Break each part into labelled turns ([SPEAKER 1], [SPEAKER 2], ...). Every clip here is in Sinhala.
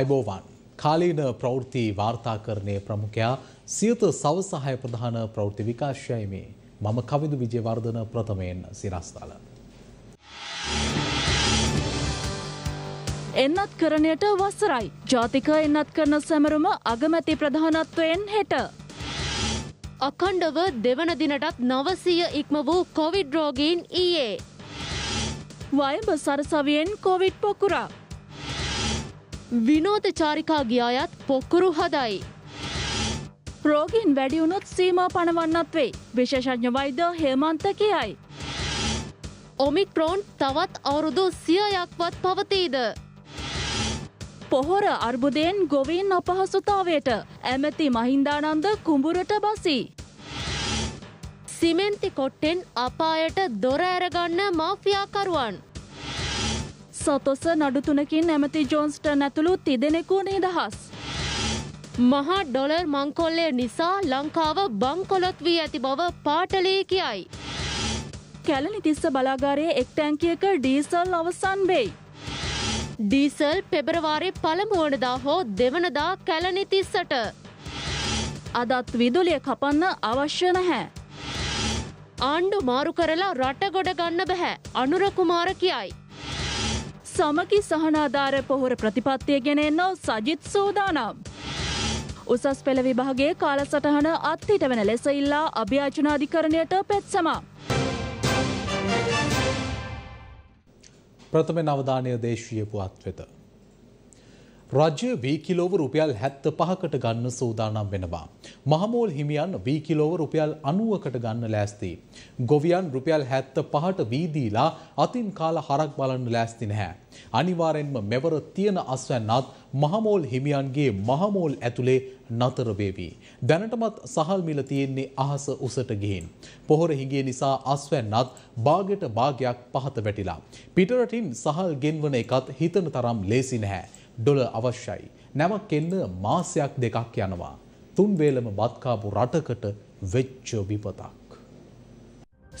[SPEAKER 1] අයිබෝවන් කාලීන ප්‍රවෘත්ති වාර්තාකරණය ප්‍රමුඛයා සියත සවසහය ප්‍රධාන ප්‍රවෘත්ති විකාශයයි මේ මම කවිදු විජයවර්ධන ප්‍රථමයෙන් සිරස්ථල.
[SPEAKER 2] එන්නත් කරණයට වසරයි. ජාතික එන්නත් කරන සැමරුම අගමැති ප්‍රධානත්වයෙන් හෙට.
[SPEAKER 3] අකණ්ඩව දෙවන දිනටත් නවසීය ඉක්ම වූ කොවිඩ් රෝගීන් ඊයේ.
[SPEAKER 2] වයඹ සරසවියෙන් කොවිඩ් පොකුරා.
[SPEAKER 3] විනෝද චාරිකා ගියායත් පොක්කුරු හදයි.
[SPEAKER 2] රෝගීන් වැඩිවුණොත් සීමා පණවන්නත් වෙයි. විශේෂඥ වෛද්‍ය හේමන්ත කියයි.
[SPEAKER 3] ඔමික්‍රෝන් තවත් අවුරුදු සියයක්වත් පවතීද.
[SPEAKER 2] පොහොර අර්බුදයෙන් ගොවීන් අපහසුතාවයට ඇමැති මහින්දානන්ද කුඹුරට බසී.
[SPEAKER 3] සිමෙන්ති කොට්ටෙන් අපායට දොර ඇරගන්න මාෆියාකරුවන්.
[SPEAKER 2] සතොස නඩුතුනකින් ඇමති ජෝන්ස්ට නැතුළු තිදෙනෙකු නිදහස්.
[SPEAKER 3] මහා ඩොලර් මංකොල්ලය නිසා ලංකාව බංකොලොත් වී ඇති බව පාටලේ කියයි.
[SPEAKER 2] කැලනි තිස්ස බලාගාරයේ එක් ටැන්කියක ඩීසල් අවසන් වෙයි.
[SPEAKER 3] ඩීසල් පෙබරවාරි පළමුුවනදා හෝ දෙවනදා කැලනි තිස්සට.
[SPEAKER 2] අදත් විදුලිය කපන්න අවශ්‍ය නැහැ.
[SPEAKER 3] ආණ්ඩු මාරු කරලා රට ගොඩ ගන්න බැහැ අනුරකුමාර කියයි.
[SPEAKER 2] සමකි සහනාධාර පොහොර ප්‍රතිපත්තිය ගෙනෙන්නෝ සජිත් සූදානම්. උසස් පෙළ විභාගේ කාලසටහන අත්හිට වෙන ලෙස ඉල්ලා අභ්‍යාචනාධිකරණයට පෙත්සමා.
[SPEAKER 1] ප්‍රථම නවධානය දේශීය පුවත් වෙත. රජ්‍ය වී කිලෝව රුපියල් හැත්ත පහකට ගන්න සූදානම් වෙනවා. මහමෝල් හිමියන් වී කිලෝව රුපියල් අනුවකට ගන්න ලෑස්ති. ගොවියන් රුපියල් හැත්ත පහට වීදීලා අතින් කාල හරක් බලන්න ලෑස්ති නැහැ. අනිවාරෙන්ම මෙවර තියෙන අස්වැන්නත් මහමෝල් හිමියන්ගේ මහමෝල් ඇතුළේ නතර වේවී. දැනටමත් සහල් මිල තියෙන්නේ අහස උසට ගිහින්. පොහොර හිගේ නිසා අස්වැන්නත් බාගෙට භාගයක් පහත වැටිලා. පිටරටින් සහල් ගෙන්වන එකත් හිතන තරම් ලේසි නැහැ. ඩොල අවශ්‍යයි. නැවක් එන්න මාසයක් දෙකක් යනවා. තුන්වේලම බත්කාපු රටකට වෙච්ච විපතක්.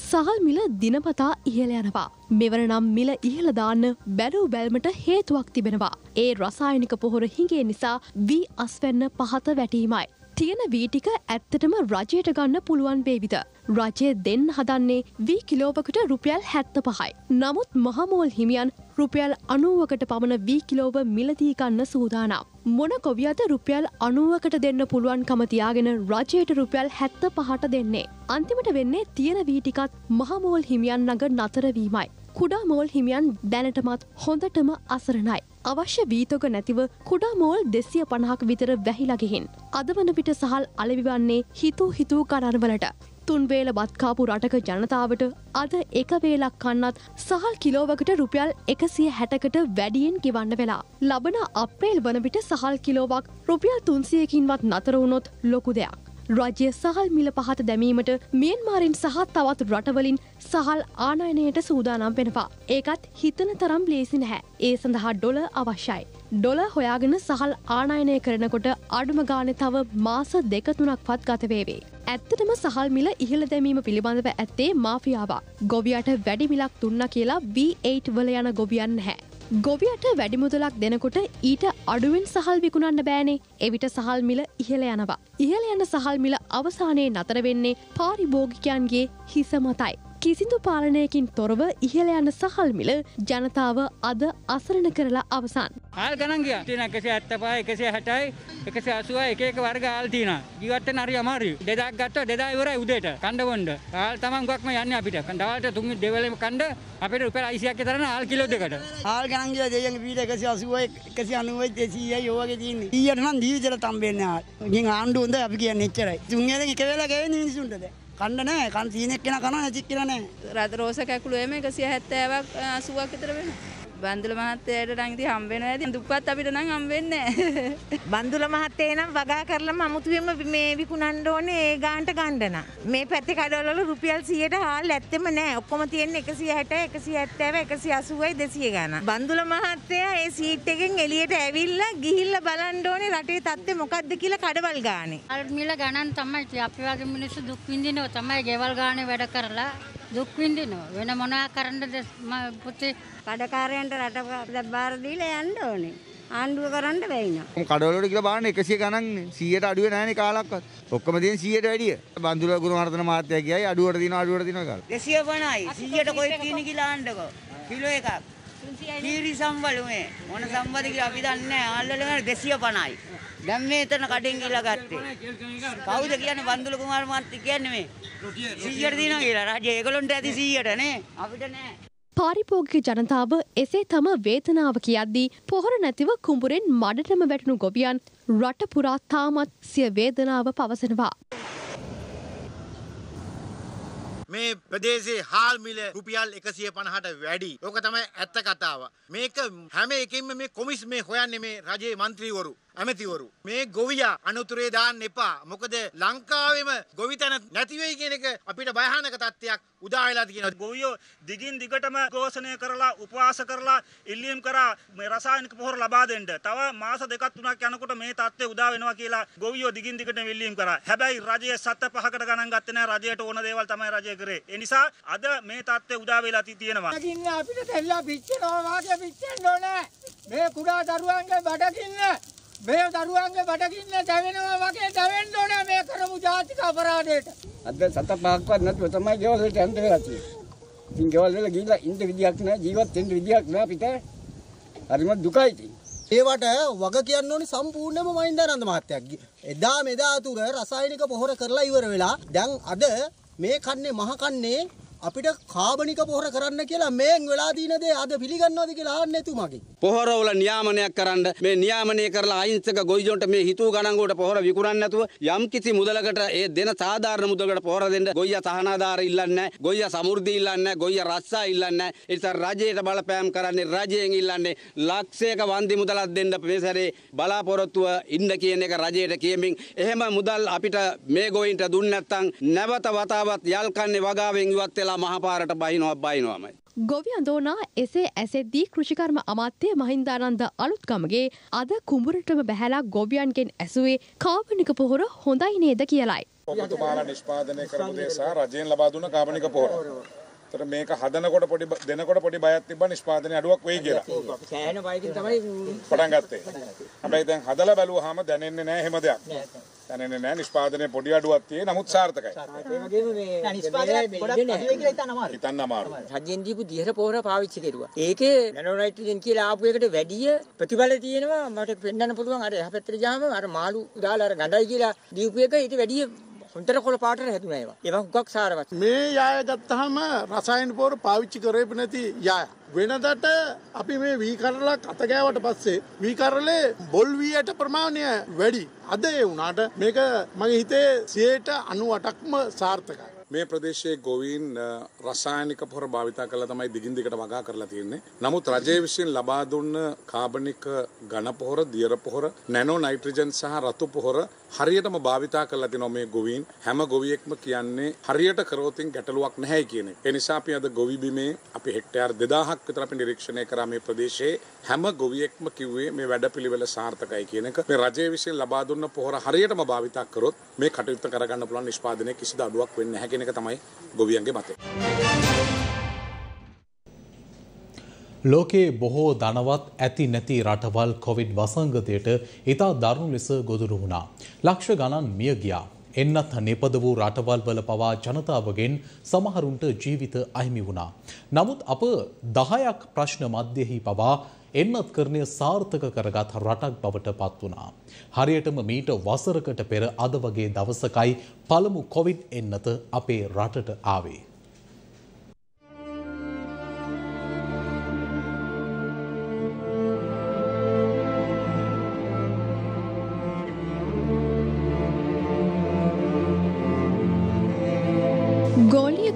[SPEAKER 4] සහල් මිල දිනපතා ඉහළ යනවා. මෙවර නම් මිල ඉහළ දාන්න බැලූ බැල්මට හේතුවක් තිබෙනවා. ඒ රසායනික පොහොර හිගේ නිසා වී අස්වැන්න පහත වැටීමයි. තියෙන වීටික ඇත්තටම රජයට ගන්න පුළුවන් වේවිද. රජය දෙන්න හදන්නේ වී කිලෝවකට රුපියල් හැත්ත පහයි. නමුත් මහමෝල් හිමියන් රුපියල් අනුවකට පමණ වී කිලෝව මිලදී ගන්න සූදානම්. මොන කොවියද රුපියල් අනුවකට දෙන්න පුළුවන් කමතියාගෙන රජයට රුපියල් හැත්ත පහට දෙන්නේ. අන්තිමට වෙන්නේ තියෙන වීටිකත් මහමෝල් හිමියන් නග නතරවීමයි. කුඩා මෝල් හිමියන් දැනටමත් හොඳටම අසරණයි. අවශ්‍ය වීතොක නැතිව කුඩා මෝල් දෙසිය පණහක් විතර වැහිලගෙහින්. අද වන පිට සහල් අලවිවන්නේ හිතූ හිතූ කරන්වලට. තුන්වේල බත්කාපු රටක ජනතාවට අද එක වේලක් කන්නත් සහල් කිලෝවකට රුපියල් එකසිය හැටකට වැඩියෙන් කිවන්න වෙලා. ලබන අප්‍රේල් වනවිට සහල් කිලෝවක් රුපියල් තුන්සියකින්වත් නතර වුණොත් ලොකු දෙයක්. රජය සහල් මිල පහත දැමීමට මියන්මාරින් සහ තවත් රටවලින් සහල් ආනයනයට සූදානම් වෙනවා. ඒකත් හිතන තරම් ලේසි නැහැ. ඒ සඳහා ඩොල අවශ්‍යයි. ඩොල හොයාගෙන සහල් ආනයනය කරනකොට අඩුම ගානෙ තව මාස දෙක තුනක් පත් ගතවේවේ. ඇත්තටම සහල් මිල ඉහළ දැමීම පිළිබඳව ඇත්තේ මාෆියාවක්. ගොවියට වැඩි මිලක් දුන්න කියලා V8 වල යන ගොවියන් නැහැ. ගොවියට වැඩිමුදලක් දෙනකොට ඊට අඩුවෙන් සහල් විකුණන්න බෑනේ එවිට සහල් මිල ඉහළ යනවා. ඉහළ යන සහල් මිල අවසානයේ නතර වෙන්නේ පාරිභෝගිකයන්ගේ හිස මතයි. කිසිදු පාලනයකින් තොරව ඉහළ යන සහල් මිල ජනතාව අද අසරණ කරලා අවසන්.
[SPEAKER 5] ආල් ගණන් ගියා. තියෙන 175 160යි 180යි එක එක වර්ග ආල් තියෙනවා. ජීවත් වෙන්න හරි අමාරුයි. 2000ක් ගත්තා 2000 ඉවරයි උදේට. කණ්ඩ බොණ්ඩ. ආල් තමන් ගොක්ම යන්නේ අපිට. දවල්ට තුන් දෙවලෙම කණ්ඩ අපිට රුපියල් 80ක් විතර ආල් කිලෝ දෙකට.
[SPEAKER 6] ආල් ගණන් ගියා දෙයියන්ගේ පීට 180යි 190යි 200යි ඔය වගේ තියෙන්නේ. ඊයට නම් ජීවිතේට තම්බෙන්නේ ආල්. ඉතින් ආණ්ඩුව හොඳයි අපි කියන්නේ එච්චරයි. තුන්වෙනි එක වෙලා ගෙවෙන්නේ මිනිසුන්ට දැන්. කන්න නෑ කන් සීනෙක් කෙන කන නැතික් කියලා නෑ.
[SPEAKER 7] රද රෝස කැකුළු එම 170ක් 80ක් විතර වෙනවා. බන්දුල මහත්තයට නම් ඉතින් හම්බ වෙනවා ඇති දුප්පත් අපිට නම් හම්බ වෙන්නේ නැහැ.
[SPEAKER 8] බන්දුල මහත්තයා නම් වගා කරලා අමුතුවෙන්ම මේ විකුණන්න ඕනේ ඒ ගාන්ට ගණ්ඩන. මේ පැත්තේ කඩවල රුපියල් 100ට හාල් ඇත්තෙම නැහැ. ඔක්කොම තියෙන්නේ 160 170 180යි 200 ගාන. බන්දුල මහත්තයා ඒ සීට් එකෙන් එළියට ඇවිල්ලා ගිහිල්ලා බලන්න ඕනේ රටේ තත්ත්වය මොකද්ද කියලා කඩවල් ගානේ.
[SPEAKER 9] අර මිල ගණන් තමයි අපි වගේ මිනිස්සු දුක් විඳිනව තමයි ගෙවල් ගානේ වැඩ කරලා දුක් විඳිනවා. වෙන මොනවා කරන්නද පුතේ?
[SPEAKER 10] කඩකාරයන්ට රට බාර දීලා යන්න ඕනේ. ආණ්ඩුව කරන්න බැයින.
[SPEAKER 11] කඩවලට කියලා බලන්න 100 ගණන් 100ට අඩුවේ නැහැනේ කාලක්වත්. ඔක්කොම තියෙන 100ට වැඩිය. බන්දුල ගුණවර්ධන මහත්තයා කියයි අඩුවට දිනවා අඩුවට දිනවා කියලා.
[SPEAKER 12] 250යි 100ට කොයි කීනි කියලා ආන්නකෝ. කිලෝ එකක්. කීරි සම්වලුමේ මොන සම්වද කියලා අපි දන්නේ නැහැ. ආල්වල ගන්න 250යි. දැන් මේ එතන කඩෙන් ගිහලා ගත්තේ. කවුද කියන්නේ බන්දුල කුමාර මහත්තයා කියන්නේ මේ? 100ට දිනවා කියලා. රජය ඒගොල්ලොන්ට ඇති 100ට නේ. අපිට නෑ.
[SPEAKER 4] පාරිභෝගික ජනතාව එසේ තම වේතනාව කියද්දී පොහොර නැතිව කුඹුරෙන් මඩටම වැටුණු ගොවියන් රට පුරා තාමත් සිය වේදනාව පවසනවා.
[SPEAKER 13] මේ ප්‍රදේශයේ හාල් මිල රුපියල් 150ට වැඩි. ඕක තමයි ඇත්ත කතාව. මේක හැම එකින්ම මේ කොමිස් මේ හොයන්නේ මේ රජයේ മന്ത്രിවරු ඇමතිවරු. මේ ගොවියා අනුතරේ දාන්න එපා. මොකද ලංකාවෙම ගොවිතැන නැති වෙයි කියන එක අපිට භයානක තත්ත්වයක් උදා වෙලා තියෙනවා.
[SPEAKER 14] ගොවියෝ දිගින් දිගටම ഘോഷණය කරලා උපවාස කරලා ඉල්ලීම් කරා මේ රසායනික පොහොර ලබා දෙන්න. තව මාස දෙකක් තුනක් යනකොට මේ තත්ත්වය උදා වෙනවා කියලා ගොවියෝ දිගින් දිගටම ඉල්ලීම් කරා. හැබැයි රජය සත පහකට ගණන් ගත්තේ නැහැ. රජයට ඕන දේවල් තමයි රජය කරේ. ඒ නිසා අද මේ තත්ත්වය උදා වෙලා තියෙනවා.
[SPEAKER 15] නගින්න අපිට දෙල්ලා පිච්චෙනවා වාගේ පිච්චෙන්න ඕනේ. මේ කුඩා දරුවන්ගේ බඩගින්න මේ දරුවන්ගේ බඩගින්න දැවෙනවා වගේ දැවෙන්න ඕනේ මේ කරමු ජාතික අපරාධයට.
[SPEAKER 16] අද සත පහක්වත් නැතුව තමයි ගෙවල් වලට යන්න වෙලා තියෙන්නේ. ඉතින් ගෙවල් වල ගිහිල්ලා ඉන්න විදියක් නැහැ ජීවත් වෙන්න විදියක් නැහැ අපිට. හරිම දුකයි ඉතින්.
[SPEAKER 17] ඒවට වග කියන්න ඕනි සම්පූර්ණයෙන්ම මහින්දානන්ද මහත්තයා. එදා මෙදා අතුර රසායනික පොහොර කරලා ඉවර වෙලා දැන් අද මේ කන්නේ මහ කන්නේ අපිට කාබනික පොහොර කරන්න කියලා මේන් වෙලා දින දේ අද පිළිගන්නවද කියලා අහන්නේ එතුමාගෙන්.
[SPEAKER 18] පොහොරවල නියාමනයක් කරන්න මේ නියාමනය කරලා අහිංසක ගොවිජොන්ට මේ හිතූ ගණන්ගුවට පොහොර විකුණන්න නැතුව යම් කිසි මුදලකට ඒ දෙන සාධාරණ මුදලකට පොහොර දෙන්න ගොයියා තහනාදාර ඉල්ලන්නේ නැහැ ගොයියා සමෘද්ධි ඉල්ලන්නේ නැහැ ගොයියා රස්සා ඉල්ලන්නේ නැහැ ඒ නිසා රජයට බලපෑම් කරන්නේ රජයෙන් ඉල්ලන්නේ ලක්ෂයක වන්දි මුදලක් දෙන්න මේ සැරේ බලාපොරොත්තුව ඉන්න කියන එක රජයට කියමින් එහෙම මුදල් අපිට මේ ගොයින්ට දුන්නේ නැත්නම් නැවත වතාවත් යල් කන්නේ වගාවෙන් ඉවත් වෙලා මහපාරට බහිනවා බහිනවාමයි
[SPEAKER 4] ගොවි අඳෝනා එසේ ඇසෙද්දී කෘෂිකර්ම අමාත්‍ය මහින්දානන්ද අලුත්ගමගේ අද කුඹුරටම බැහැලා ගොවියන්ගෙන් ඇසුවේ කාබනික පොහොර හොඳයි නේද කියලයි.
[SPEAKER 19] ඔබතුමාලා නිෂ්පාදනය කරපු දේ සහ රජයෙන් ලබා දුන්න කාබනික පොහොර. ඒතර මේක හදනකොට පොඩි දෙනකොට පොඩි බයක් තිබ්බා නිෂ්පාදනය අඩුවක් වෙයි කියලා.
[SPEAKER 16] සෑහෙන බයකින් තමයි
[SPEAKER 19] පටන් ගත්තේ. හැබැයි දැන් හදලා බැලුවාම දැනෙන්නේ නැහැ හැම දෙයක්. දැනෙන්නේ නැහැ නිෂ්පාදනයේ පොඩි අඩුවක් තියෙන නමුත් සාර්ථකයි.
[SPEAKER 16] ඒ වගේම මේ නිෂ්පාදනය ගොඩක් අඩු වෙයි කියලා හිතන්න අමාරුයි.
[SPEAKER 19] හිතන්න අමාරුයි.
[SPEAKER 16] රජෙන් දීපු දිහර පොහොර පාවිච්චි කෙරුවා. ඒකේ නැනෝනයිට්‍රජන් කියලා ආපු එකට වැඩිය ප්‍රතිඵල තියෙනවා මට පෙන්වන්න පුළුවන් අර එහා පැත්තට ගියාම අර මාළු දාලා අර ගඳයි කියලා දීපු එක ඊට වැඩිය හොඳට කොළ පාටට හැදුනා ඒවා. ඒවා හුඟක් සාරවත්.
[SPEAKER 20] මේ යාය ගත්තාම රසායන පොහොර පාවිච්චි කරේප නැති යාය. වෙනදට අපි මේ වී කරලා කත ගෑවට පස්සේ වී කරලේ බොල් වීයට ප්‍රමාණය වැඩි. අද ඒ වුණාට මේක මගේ හිතේ 98%ක්ම සාර්ථකයි.
[SPEAKER 19] මේ ප්‍රදේශයේ ගොවීන් රසායනික පොහොර භාවිතා කරලා තමයි දිගින් දිගට වගා කරලා තියෙන්නේ. නමුත් රජය විසින් ලබා දුන්න කාබනික ඝන පොහොර, දියර පොහොර, නැනෝ නයිට්‍රජන් සහ රතු පොහොර හරියටම භාවිතා කරලා තිනවා මේ ගොවීන්. හැම ගොවියෙක්ම කියන්නේ හරියට කරොතින් ගැටලුවක් නැහැ කියන එක. ඒ නිසා අපි අද ගොවි බිමේ අපි හෙක්ටයාර් 2000ක් විතර අපි නිරීක්ෂණය කරා මේ ප්‍රදේශයේ හැම ගොවියෙක්ම කිව්වේ මේ වැඩපිළිවෙල සාර්ථකයි කියන එක. මේ රජය විසින් ලබා දුන්න පොහොර හරියටම භාවිතා කරොත් මේ කටයුත්ත කරගන්න පුළුවන් නිෂ්පාදනයේ කිසිදු අඩුවක් වෙන්නේ නැහැ කියන එක තමයි ගොවියන්ගේ මතය.
[SPEAKER 1] ලෝකයේ බොහෝ ධනවත් ඇති නැති රටවල් කොවිඩ් වසංගතයට ඉතා දරුණු ලෙස ගොදුරු වුණා. ලක්ෂ ගණන් මිය ගියා. එන්නත් නිපද වූ රටවල් වල පවා ජනතාවගෙන් සමහරුන්ට ජීවිත අහිමි වුණා. නමුත් අප දහයක් ප්‍රශ්න මධ්‍යෙහි පවා එන්නත් කරණය සාර්ථක කරගත් රටක් බවට පත් වුණා. හරියටම මීට වසරකට පෙර අද වගේ දවසකයි පළමු කොවිඩ් එන්නත අපේ රටට ආවේ.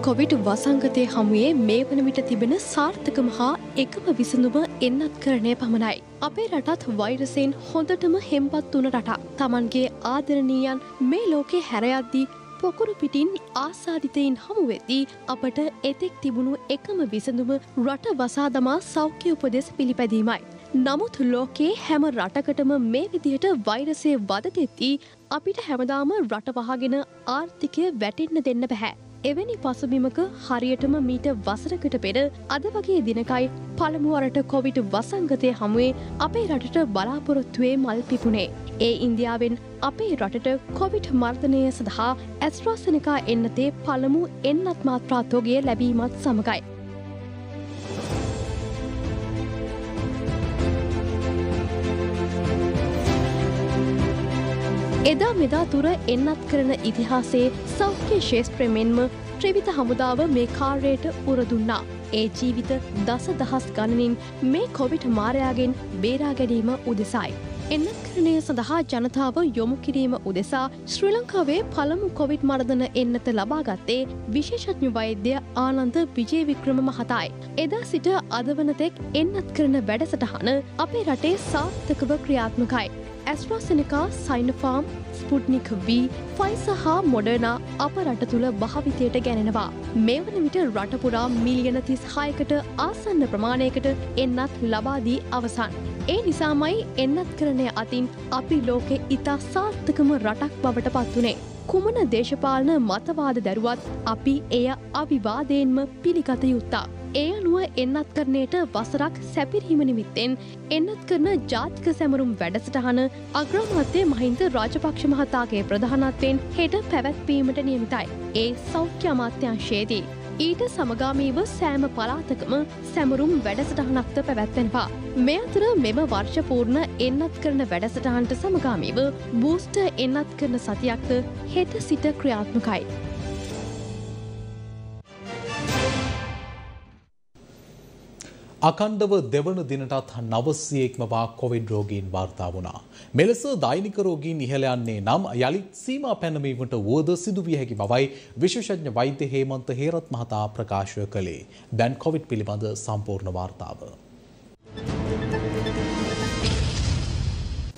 [SPEAKER 4] කොවිඩ් වසංගතය හමුවේ මේ වන විට තිබෙන සාර්ථකම හා එකම විසඳුම එන්නත් කරණය පමණයි. අපේ රටත් වෛරසයෙන් හොඳටම හෙම්පත් වුන රටක්. තමන්ගේ ආදරණීයන් මේ ලෝකේ හැරයද්දී පොකුරු පිටින් ආසාධිතයින් හමුවෙද්දී අපට එතෙක් තිබුණු එකම විසඳුම රට වසා දමා සෞඛ්‍ය උපදෙස් පිළිපැදීමයි. නමුත් ලෝකයේ හැම රටකටම මේ විදිහට වෛරසය වදතෙත්දී අපිට හැමදාම රට වහගෙන ආර්ථිකය වැටෙන්න දෙන්න බැහැ. එවැනි පසුබිමක හරියටම මීට වසරකට පෙර අද වගේ දිනකයි පළමුුවරට කොවිට වසංගතය හමුවේ අපේ රටට බලාපොරොත්තුවේ මල් පිපුණේ. ඒ ඉන්දියාවෙන් අපේ රටට කොවිට් මර්ධනය සඳහා ඇස්ට්‍රාසනිකා එන්නතේ පළමු එන්නත් මාත්‍රාතෝගේ ලැබීමත් සමගයි. එදා මෙදා තුර එන්නත් කරන ඉතිහාසයේ සෞඛ්‍ය ශේෂත්‍රමෙන්ම ත්‍රවිත හමුදාව මේ කාර්යයට උරදුන්නා. ඒ ජීවිත දස දහස් ගණනින් මේ කොවිට මාරයාගෙන් බේරා ගැනීම උදෙසයි. එන්නත්කරණය සඳහා ජනතාව යොමු කිරීම උදෙසා ශ්‍රී ලංකාවේ පළමු කොවිඩ් මර්ධන එන්නත ලබාගත්තේ විශේෂඥ වෛද්‍ය ආනන්ද විජේවික්‍රම මහතායි. එදා සිට අදවනතෙක් එන්නත් කරන වැඩසටහන අපේ රටේ සාර්ථකව ක්‍රියාත්මකයි. AstraZeneca Sinopharm Sputnik V Pfizer හා මොඩර්නා අප රට තුළ භාවිතයට ගැනෙනවා. මේ වන විට රටපුරා මිලියන තිස් හයකට ආසන්න ප්‍රමාණයකට එන්නත් ලබාදී අවසන්. ඒ නිසාමයි එන්නත් කරණය අතින් අපි ලෝකෙ ඉතා සාර්ථකම රටක් බවට පත්වනේ. කුමන දේශපාලන මතවාද දැරුවත් අපි එය අවිවාදයෙන්ම පිළිගත යුත්තා. ඒ අනුව එන්නත් කරණයට වසරක් සැපිරීම නිමිත්තෙන් එන්නත් කරන ජාතික සැමරුම් වැඩසටහන අග්‍රාමාත්‍යය මහින්ද රාජපක්ෂ මහතාගේ ප්‍රධානත්වයෙන් හෙට පැවැත්වීමට නියමිතයි. ඒ සෞඛ්‍ය අමාත්‍යංශයේදී. ඊට සමගාමීව සෑම පලාතකම සැමරුම් වැඩසටහනක්ද පැවැත්වෙනවා. මේ අතර මෙම වර්ෂපූර්ණ එන්නත් කරන වැඩසටහන්ට සමගාමීව බූස්ට එන්නත් කරන සතියක්ද හෙට සිට ක්‍රියාත්මකයි.
[SPEAKER 1] අකණ්ඩව දෙවන දිනටත් නවසියෙක්මවා කොවිඩ් රෝගීන් වාර්තා වුණා. මෙලෙස දෛනික රෝගීන් ඉහළ යන්නේ නම් යළිත් සීමා පැනවීමට වුවද සිදුවිය හැකි බවයි විශේෂඥ වෛද්‍ය හේමන්ත හේරත් මහතා ප්‍රකාශය කළේ. දැන් කොවිඩ් පිළිබඳ සම්පූර්ණ වාර්තාව.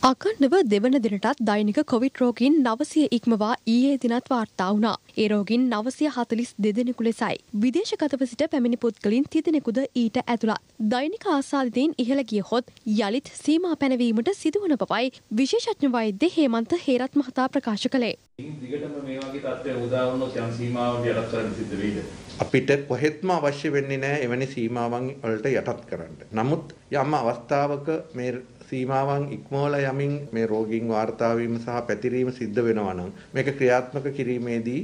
[SPEAKER 4] අකණ්ඩව දෙවන දිනටත් දෛනික කොවිට් රෝගීන් නවසිය ඉක්මවා ඊයේ දිනත් වාර්තා වුණා. ඒ රෝගීන් නවසිය හතලිස් දෙදෙනෙකු ලෙසයි. විදේශගතව සිට පැමිණි පුද්ගලින් තිදෙනෙකුද ඊට ඇතුළත්. දෛනික ආසාදිතයින් ඉහළ ගියහොත් යළිත් සීමා පැනවීමට සිදුවන බවයි විශේෂඥ වෛද්‍ය හේමන්ත හේරත් මහතා ප්‍රකාශ කළේ.
[SPEAKER 10] දිගටම මේ වගේ තත්ත්වය උදා වුණොත් යම් සීමාවක් යටත් කරන්න සිද්ධ වෙයිද?
[SPEAKER 21] අපිට කොහෙත්ම අවශ්‍ය වෙන්නේ නැහැ එවැනි සීමාවන් වලට යටත් කරන්න. නමුත් යම් අවස්ථාවක මේ සීමාවන් ඉක්මවල යමින් මේ රෝගීන් වාර්තා වීම සහ පැතිරීම සිද්ධ වෙනවා නම් මේක ක්‍රියාත්මක කිරීමේදී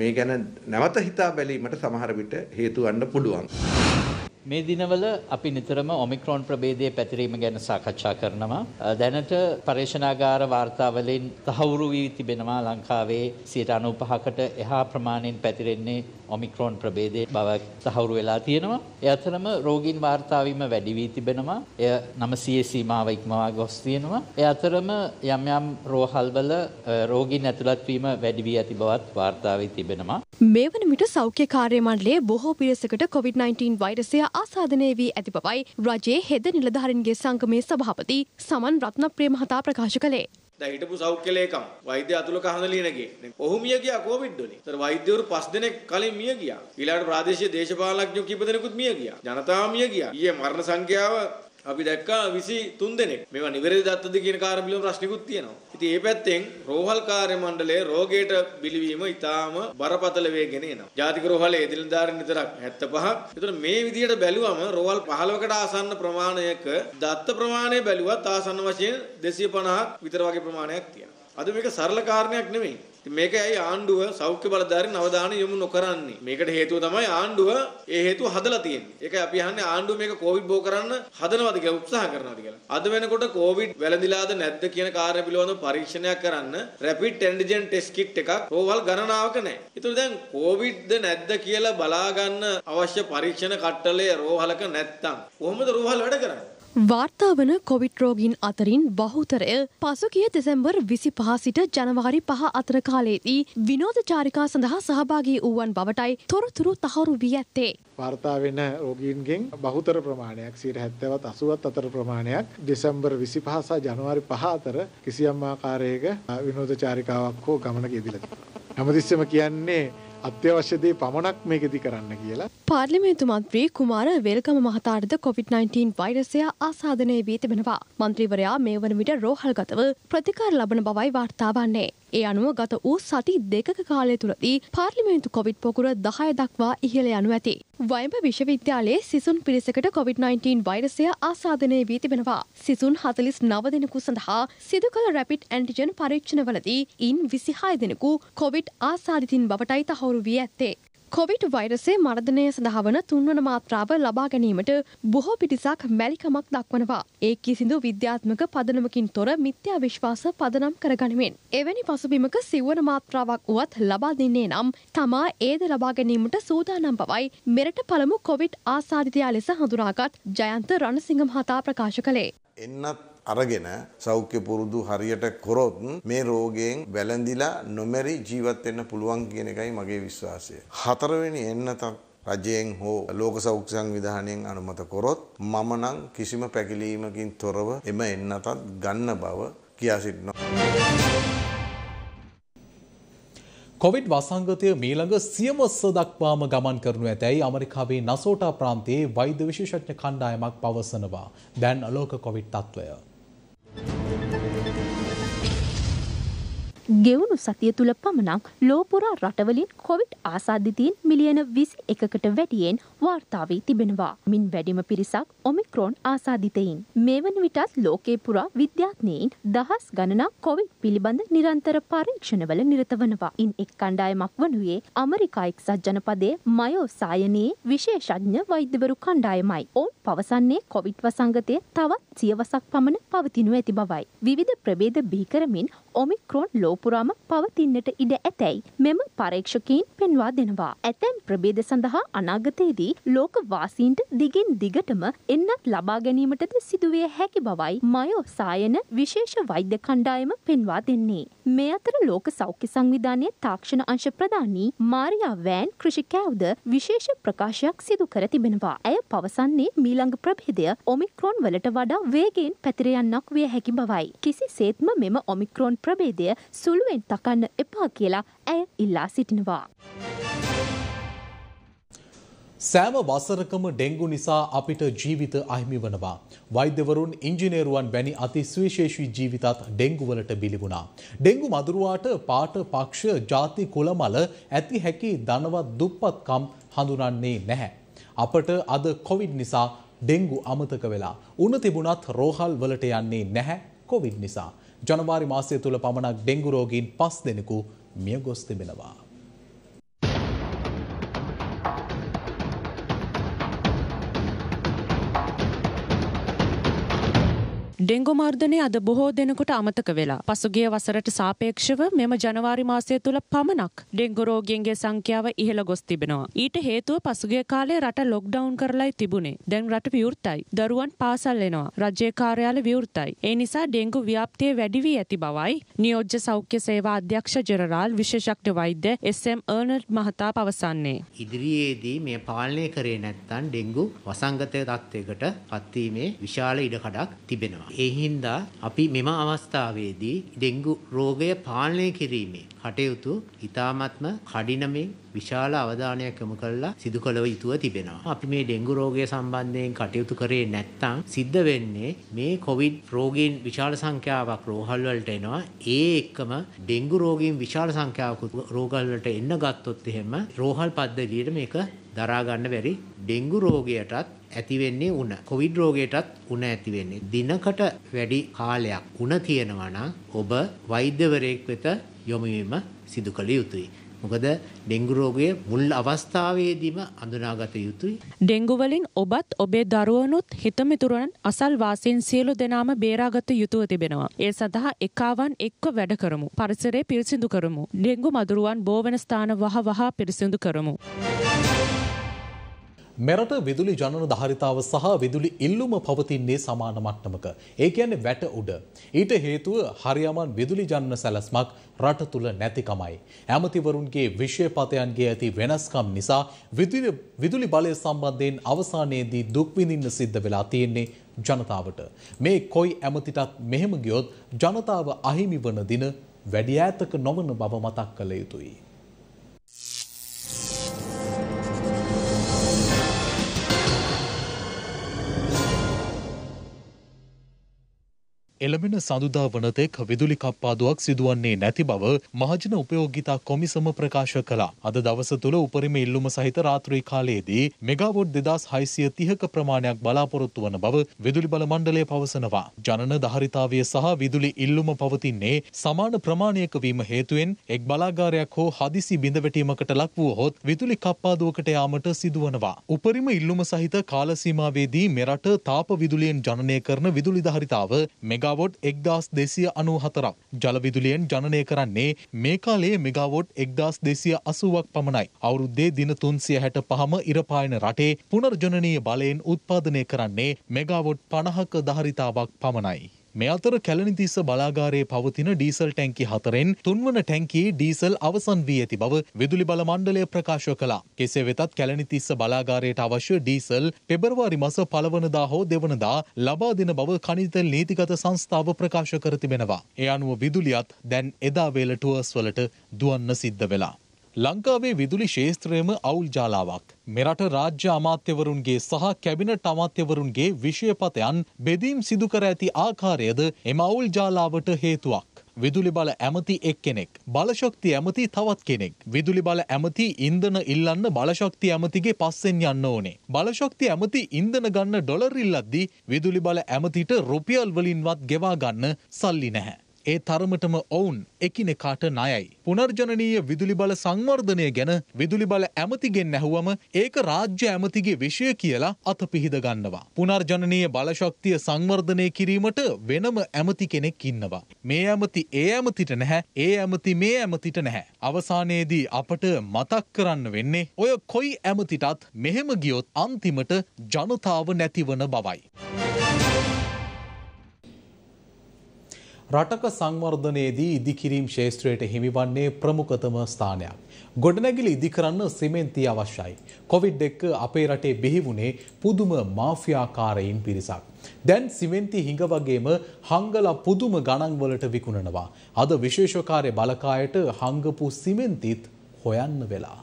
[SPEAKER 21] මේ ගැන නැවත හිතා බැලීමට සමහර විට හේතු වන්න පුළුවන්.
[SPEAKER 22] මේ දිනවල අපි නිතරම ඔමික්‍රෝන් ප්‍රභේදයේ පැතිරීම ගැන සාකච්ඡා කරනවා. දැනට පර්යේෂණාගාර වාර්තාවලින් තහවුරු වී තිබෙනවා ලංකාවේ 95කට එහා ප්‍රමාණයෙන් පැතිරෙන්නේ ඔමික්‍රෝන් ප්‍රභේදයේ බව තහවුරු වෙලා තියෙනවා. ඒ අතරම රෝගීන් වාර්තා වීම වැඩි වී තිබෙනවා. එය 900 සීමාව ඉක්මවා ගොස් තියෙනවා. ඒ අතරම යම් යම් රෝහල්වල රෝගීන් ඇතුළත් වීම වැඩි වී ඇති බවත් වාර්තා වී තිබෙනවා.
[SPEAKER 4] මේ වන විට සෞඛ්‍ය කාර්ය මණ්ඩලයේ බොහෝ පිරිසකට COVID-19 වෛරසය ආසාදනය වී ඇති බවයි රජයේ හෙද නිලධාරීන්ගේ සංගමේ සභාපති සමන් රත්නප්‍රිය මහතා ප්‍රකාශ කළේ.
[SPEAKER 23] දැන් හිටපු සෞඛ්‍ය ලේකම් වෛද්‍ය අතුල කහඳලිනගේ ඔහු මිය ගියා කොවිඩ් වලින්. ඒතර වෛද්‍යවරු පස් දෙනෙක් කලින් මිය ගියා. ඊළඟට ප්‍රාදේශීය දේශපාලනඥයෝ කීප දෙනෙකුත් මිය ගියා. ජනතාව මිය ගියා. ඊයේ මරණ සංඛ්‍යාව අපි දැක්කා 23 දෙනෙක්. මේවා නිවැරදි දත්තද කියන කාරණා පිළිබඳ ප්‍රශ්නිකුත් තියෙනවා. ඉතින් මේ පැත්තෙන් රෝහල් කාර්ය මණ්ඩලයේ රෝගයට බිලිවීම ඉතාම බරපතල වේගෙන එනවා. ජාතික රෝහලේ එදිනදාරින් විතරක් 75ක්. ඒතර මේ විදිහට බැලුවම රෝහල් 15කට ආසන්න ප්‍රමාණයක දත්ත ප්‍රමාණය බැලුවත් ආසන්න වශයෙන් 250ක් විතර වගේ ප්‍රමාණයක් තියෙනවා. අද මේක සරල කාරණයක් නෙමෙයි. මේක ඇයි ආණ්ඩුව සෞඛ්‍ය බලධාරීන් අවධානය යොමු නොකරන්නේ? මේකට හේතුව තමයි ආණ්ඩුව ඒ හේතුව හදලා තියෙන්නේ. ඒකයි අපි අහන්නේ ආණ්ඩුව මේක කොවිඩ් බෝ කරන්න හදනවද කියලා උත්සාහ කරනවද කියලා. අද වෙනකොට කොවිඩ් වැළඳිලාද නැද්ද කියන කාර්ය පිළිබඳව පරීක්ෂණයක් කරන්න රැපිඩ් ඇන්ටිජන් ටෙස්ට් කිට් එකක් රෝවල් ගණනාවක නැහැ. ඒතර දැන් කොවිඩ්ද නැද්ද කියලා බලා ගන්න අවශ්‍ය පරීක්ෂණ කට්ටලය රෝහලක නැත්තම් කොහොමද රෝහල් වැඩ කරන්නේ?
[SPEAKER 4] වාර්තාවන කොවිට් රෝගීන් අතරින් බහුතරය පසුගිය දෙසැම්බර් විසි පහ සිට ජනවාරි පහ අතර කාලයේදී විනෝද චාරිකා සඳහා සහභාගී වූවන් බවටයි තොරතුරු තහවුරු වී ඇත්තේ.
[SPEAKER 20] වාර්තා වෙන රෝගීන්ගෙන් බහුතර ප්‍රමාණයක් සිට හැත්තවත් අසුවත් අතර ප්‍රමාණයක් දෙසැම්බර් විසි පහසා ජනවාරි පහ අතර කිසියම් ආකාරයක විනෝද චාරිකාවක් හෝ ගමනක යෙදිලා. හැමතිස්සම කියන්නේ අත්‍යවශ්‍ය දේ පමණක් මේකෙදි කරන්න කියලා.
[SPEAKER 4] පාර්ලිමේන්තු මන්ත්‍රී කුමාර වෙල්කම මහතාටද COVID-19 වෛරසය ආසාදනය වී තිබෙනවා. මන්ත්‍රීවරයා මේ වන විට රෝහල්ගතව ප්‍රතිකාර ලබන බවයි වාර්තා වන්නේ. ඒ අනුව ගත වූ සති දෙකක කාලය තුළදී පාර්ලිමේන්තු කොවිඩ් පොකුර දහය දක්වා ඉහළ යනු ඇති. වයඹ විශ්වවිද්‍යාලයේ සිසුන් පිරිසකට COVID-19 වෛරසය ආසාධනය වී තිබෙනවා. සිසුන් හතලිස් නව දෙනෙකු සඳහා සිදු කළ රැපිට් ඇන්ටිජන් පරීක්ෂණවලදී ඉන් විසිහාය දෙනෙකු කොවිඩ් ආසාධිතින් බවටයි තහවුරු වී ඇත්තේ. කොවිඩ් වෛරසය මර්ධනය සඳහා වන තුන්වන මාත්‍රාව ලබා ගැනීමට බොහෝ පිටිසක් මැලිකමක් දක්වනවා. ඒ කිසිදු විද්‍යාත්මක පදනමකින් තොර මිත්‍යා විශ්වාස පදනම් කරගනිමින්. එවැනි පසුබිමක සිව්වන මාත්‍රාවක් වුවත් ලබා දෙන්නේ නම් තමා ඒද ලබා ගැනීමට සූදානම් බවයි මෙරට පළමු කොවිඩ් ආසාධිතයා ලෙස හඳුනාගත් ජයන්ත රණසිංහ මහතා ප්‍රකාශ කළේ.
[SPEAKER 24] එන්නත් අරගෙන සෞඛ්‍ය පුරුදු හරියට කරොත් මේ රෝගයෙන් වැළඳිලා නොමැරි ජීවත් වෙන්න පුළුවන් කියන එකයි මගේ විශ්වාසය. හතරවෙනි එන්නතක් රජයෙන් හෝ ලෝක සෞඛ්‍ය සංවිධානයෙන් අනුමත කරොත් මම නම් කිසිම පැකිලීමකින් තොරව එම එන්නතත් ගන්න බව කියා සිටිනවා.
[SPEAKER 1] කොවිඩ් වසංගතය මීළඟ සියවස්ස දක්වාම ගමන් කරනු ඇතැයි අමරිකාවේ නසෝටා ප්‍රාන්තයේ වෛද්‍ය විශේෂඥ කණ්ඩායමක් පවසනවා. දැන් අලෝක කොවිඩ් තත්ත්වය.
[SPEAKER 25] ගෙවුණු සතිය තුළ පමණක් ලෝපුරා රටවලින් කොවිඩ් ආසාධිතීන් මිලියන විසි එකකට වැඩියෙන් වාර්තාවී තිබෙනවා. මින් වැඩිම පිරිසක් ඔමික්‍රෝන් ආසාධිතයින්. මේ වන විටත් ලෝකේ පුරා විද්‍යාත්නයෙන් දහස් ගණනක් කොවිඩ් පිළිබඳ නිරන්තර පරීක්ෂණවල නිරත වනවා. ඉන් එක් කණ්ඩායමක් වනුයේ අමරිකා එක්සත් ජනපදයේ මයෝ සායනයේ විශේෂඥ වෛද්‍යවරු කණ්ඩායමයි. ඔවුන් පවසන්නේ කොවිඩ් වසංගතය තවත් සියවසක් පමණ පවතිනු ඇති බවයි. විවිධ ප්‍රබේද බිහිකරමින් ඔමික්‍රෝන් ලෝපුරාම පවතින්නට ඉඩ ඇතැයි මෙම පරීක්ෂකයින් පෙන්වා දෙනවා. ඇතැම් ප්‍රබේද සඳහා අනාගතයේදී ලෝක වාසීන්ට දිගින් දිගටම එන්නත් ලබා ගැනීමටද සිදුවිය හැකි බවයි මයෝ සායන විශේෂ වෛද්‍ය කණ්ඩායම පෙන්වා දෙන්නේ. මේ අතර ලෝක සෞඛ්‍ය සංවිධානයේ තාක්ෂණ අංශ ප්‍රධානී මාරියා වෑන් කෘෂිකෑව්ද විශේෂ ප්‍රකාශයක් සිදු කර තිබෙනවා. ඇය පවසන්නේ මීළඟ ප්‍රභේදය ඔමික්‍රෝන් වලට වඩා වේගෙන් පැතිර යන්නක් විය හැකි බවයි. කිසිසේත්ම මෙම ඔමික්‍රෝන් ප්‍රභේදය සුළුවෙන් තකන්න එපා කියලා ඇය ඉල්ලා සිටිනවා.
[SPEAKER 1] සෑම වසරකම ඩෙංගු නිසා අපිට ජීවිත අහිමි වනවා. වෛද්‍යවරුන් ඉංජිනේරුවන් වැනි අති සුවිශේෂී ජීවිතත් ඩෙංගුවලට බිලිවුණා. ඩෙංගු මදුරුවාට පාට පක්ෂ ජාති කුලමල ඇති හැකි ධනවත් දුප්පත්කම් හඳුනන්නේ නැහැ. අපට අද කොවිඩ් නිසා ඩෙංගු අමතක වෙලා උණ තිබුණත් රෝහල් වලට යන්නේ නැහැ කොවිඩ් නිසා. ජනවාරි මාසය තුළ පමණක් ඩෙංගු රෝගීන් පස් දෙනෙකු මිය ගොස් තිබෙනවා.
[SPEAKER 26] ඩෙංගු මර්ධනය අද බොහෝ දෙනෙකුට අමතක වෙලා. පසුගිය වසරට සාපේක්ෂව මෙම ජනවාරි මාසය තුළ පමණක් ඩෙංගු රෝගීන්ගේ සංඛ්‍යාව ඉහළ ගොස් තිබෙනවා. ඊට හේතුව පසුගිය කාලේ රට ලොක්ඩවුන් කරලයි තිබුණේ. දැන් රට විවෘතයි. දරුවන් පාසල් එනවා. රජයේ කාර්යාල විවෘතයි. ඒ නිසා ඩෙංගු ව්‍යාප්තිය වැඩි වී ඇති බවයි නියෝජ්‍ය සෞඛ්‍ය සේවා අධ්‍යක්ෂ ජෙනරාල් විශේෂඥ වෛද්‍ය එස්.එම්. අර්නල්ඩ් මහතා පවසන්නේ.
[SPEAKER 27] ඉදිරියේදී මේ පාලනය කරේ නැත්නම් ඩෙංගු වසංගත තත්ත්වයකට පත්වීමේ විශාල ඉඩකඩක් තිබෙනවා. ඒ හින්දා අපි මෙම අවස්ථාවේදී ඩෙංගු රෝගය පාලනය කිරීමේ කටයුතු ඉතාමත්ම කඩිනමින් විශාල අවධානයක් යොමු කරලා සිදු කළ යුතුව තිබෙනවා. අපි මේ ඩෙංගු රෝගය සම්බන්ධයෙන් කටයුතු කරේ නැත්නම් සිද්ධ වෙන්නේ මේ කොවිඩ් රෝගීන් විශාල සංඛ්‍යාවක් රෝහල් වලට එනවා. ඒ එක්කම ඩෙංගු රෝගීන් විශාල සංඛ්‍යාවක් රෝගල් වලට එන්න ගත්තොත් එහෙම රෝහල් පද්ධතියට මේක දරා ගන්න බැරි ඩෙංගු රෝගයටත් ඇති වෙන්නේ උණ. කොවිඩ් රෝගයටත් උණ ඇති වෙන්නේ. දිනකට වැඩි කාලයක් උණ තියෙනවා නම් ඔබ වෛද්‍යවරයෙක් වෙත යොමු වීම සිදු කළ යුතුයි. මොකද ඩෙංගු රෝගය මුල් අවස්ථාවේදීම අඳුනාගත යුතුයි.
[SPEAKER 26] ඩෙංගු වලින් ඔබත් ඔබේ දරුවනුත් හිතමිතුරන් අසල් වාසීන් සියලු දෙනාම බේරාගත යුතුව තිබෙනවා. ඒ සඳහා එකාවන් එක්ව වැඩ කරමු. පරිසරය පිරිසිදු කරමු. ඩෙංගු මදුරුවන් බෝවන ස්ථාන වහ වහා පිරිසිදු කරමු.
[SPEAKER 1] මෙරට විදුලි ජනන ධාරිතාව සහ විදුලි ඉල්ලුම පවතින්නේ සමාන මට්ටමක. ඒ කියන්නේ වැට උඩ. ඊට හේතුව හරියමන් විදුලි ජනන සැලැස්මක් රට තුල නැතිකමයි. ඇමතිවරුන්ගේ විෂයපතයන්ගේ ඇති වෙනස්කම් නිසා විදුලි විදුලි බලය සම්බන්ධයෙන් අවසානයේදී දුක් විඳින්න සිද්ධ වෙලා තියෙන්නේ ජනතාවට. මේ කොයි ඇමතිටත් මෙහෙම ගියොත් ජනතාව අහිමි වන දින වැඩි ඈතක නොවන බව මතක් කළ යුතුයි. එළමෙන සඳුදා වනතෙක් විදුලි කප්පාදුවක් සිදුවන්නේ නැති බව මහජන උපයෝගිතා කොමිසම ප්‍රකාශ කළා. අද දවස තුළ උපරිම ඉල්ලුම සහිත රාත්‍රී කාලයේදී මෙගාවොට් දෙදස් හයිසිය තිහක ප්‍රමාණයක් බලාපොරොත්තු වන බව විදුලි බල මණ්ඩලය පවසනවා. ජනන දහරිතාවය සහ විදුලි ඉල්ලුම පවතින්නේ සමාන ප්‍රමාණයක වීම හේතුවෙන් එක් බලාගාරයක් හෝ හදිසි බිඳවැටීමකට ලක් වුවහොත් විදුලි කප්පාදුවකට යාමට සිදුවනවා. උපරිම ඉල්ලුම සහිත කාලසීමාවේදී මෙරට තාප විදුලියෙන් ජනනය කරන විදුලි දහරිතාව මෙගාවොට් එක්දස් දෙසිය අනූ හතරක්. ජලවිදුලියෙන් ජනනය කරන්නේ මේ කාලේ මෙගාවොට් එක්දස් දෙසිය අසුවක් පමණයි. අවුරුද්දේ දින තුන්සිය හැට පහම ඉරපායන රටේ පුනර්ජනනීය බලයෙන් උත්පාදනය කරන්නේ මෙගාවොට් පණහක දහරිතාවක් පමණයි. මේ අතර කැලනිතිස්ස බලාගාරයේ පවතින ඩීසල් ටැන්කි හතරෙන් තුන්වන ටැන්කී ඩීසල් අවසන් වී ඇති බව විදුලි බල මණ්ඩලය ප්‍රකාශ කළා. කෙසේ වෙතත් කැලනිතිස්ස බලාගාරයට අවශ්‍ය ඩීසල් පෙබරවාරි මස පළවනදා හෝ දෙවනදා ලබා දෙන බව කනිතෙල් නීතිගත සංස්ථාව ප්‍රකාශ කර තිබෙනවා. ඒ අනුව විදුලියත් දැන් එදා වේල ටුවර්ස් වලට දුවන්න සිද්ධ වෙලා. ලංකාවේ විදුලි ශේත්‍රයම අවුල් ජාලාවක්. මෙරට රාජ්‍ය අමාත්‍යවරුන්ගේ සහ කැබිනට අමාත්‍යවරුන්ගේ විෂයපතයන් බෙදීම් සිදුකර ඇති ආකාරයද එම අවුල් ජාලාවට හේතුවක්. විදුලි බල ඇමති එක් කෙනෙක්. බලශක්ති ඇමති තවත් කෙනෙක්. විදුලි බල ඇමති ඉන්දන ඉල්ලන්න බලශක්ති ඇමතිගේ පස්සෙන් යන්න ඕනේ. බලශක්ති ඇමති ඉන්දන ගන්න ඩොලර් ඉල්ලද්දි විදුලි බල ඇමතිට රුපියල් වලින්වත් ගෙවා ගන්න සල්ලි නැහැ. ඒ තරමටම ඔවුන් එකිනෙකාට ණයයි. පුනර්ජනනීය විදුලි බල සංවර්ධනය ගැන විදුලි බල ඇමතිගෙන් නැහුවම ඒක රාජ්‍ය ඇමතිගේ විෂය කියලා අත පිහිද ගන්නවා. පුනර්ජනනීය බලශක්තිය සංවර්ධනය කිරීමට වෙනම ඇමති කෙනෙක් ඉන්නවා. මේ ඇමති ඒ ඇමතිට නැහැ ඒ ඇමති මේ ඇමතිට නැහැ. අවසානයේදී අපට මතක් කරන්න වෙන්නේ ඔය කොයි ඇමතිටත් මෙහෙම ගියොත් අන්තිමට ජනතාව නැතිවන බවයි. රටක සංවර්ධනයේදී ඉදිකිරීම් ශේෂත්‍රයට හිමිවන්නේ ප්‍රමුඛතම ස්ථානයක්. ගොඩනැගිලි ඉදිකරන්න සිමෙන්ති අවශ්‍යයි. කොවිඩ් එක්ක අපේ රටේ බිහිවුණේ පුදුම මාෆියාකාරයින් පිරිසක්. දැන් සිමෙන්ති හිඟ වගේම හංගල පුදුම ගණන්වලට විකුණනවා. අද විශේෂකාරය බලකායට හංගපු සිමෙන්තිත් හොයන්න වෙලා.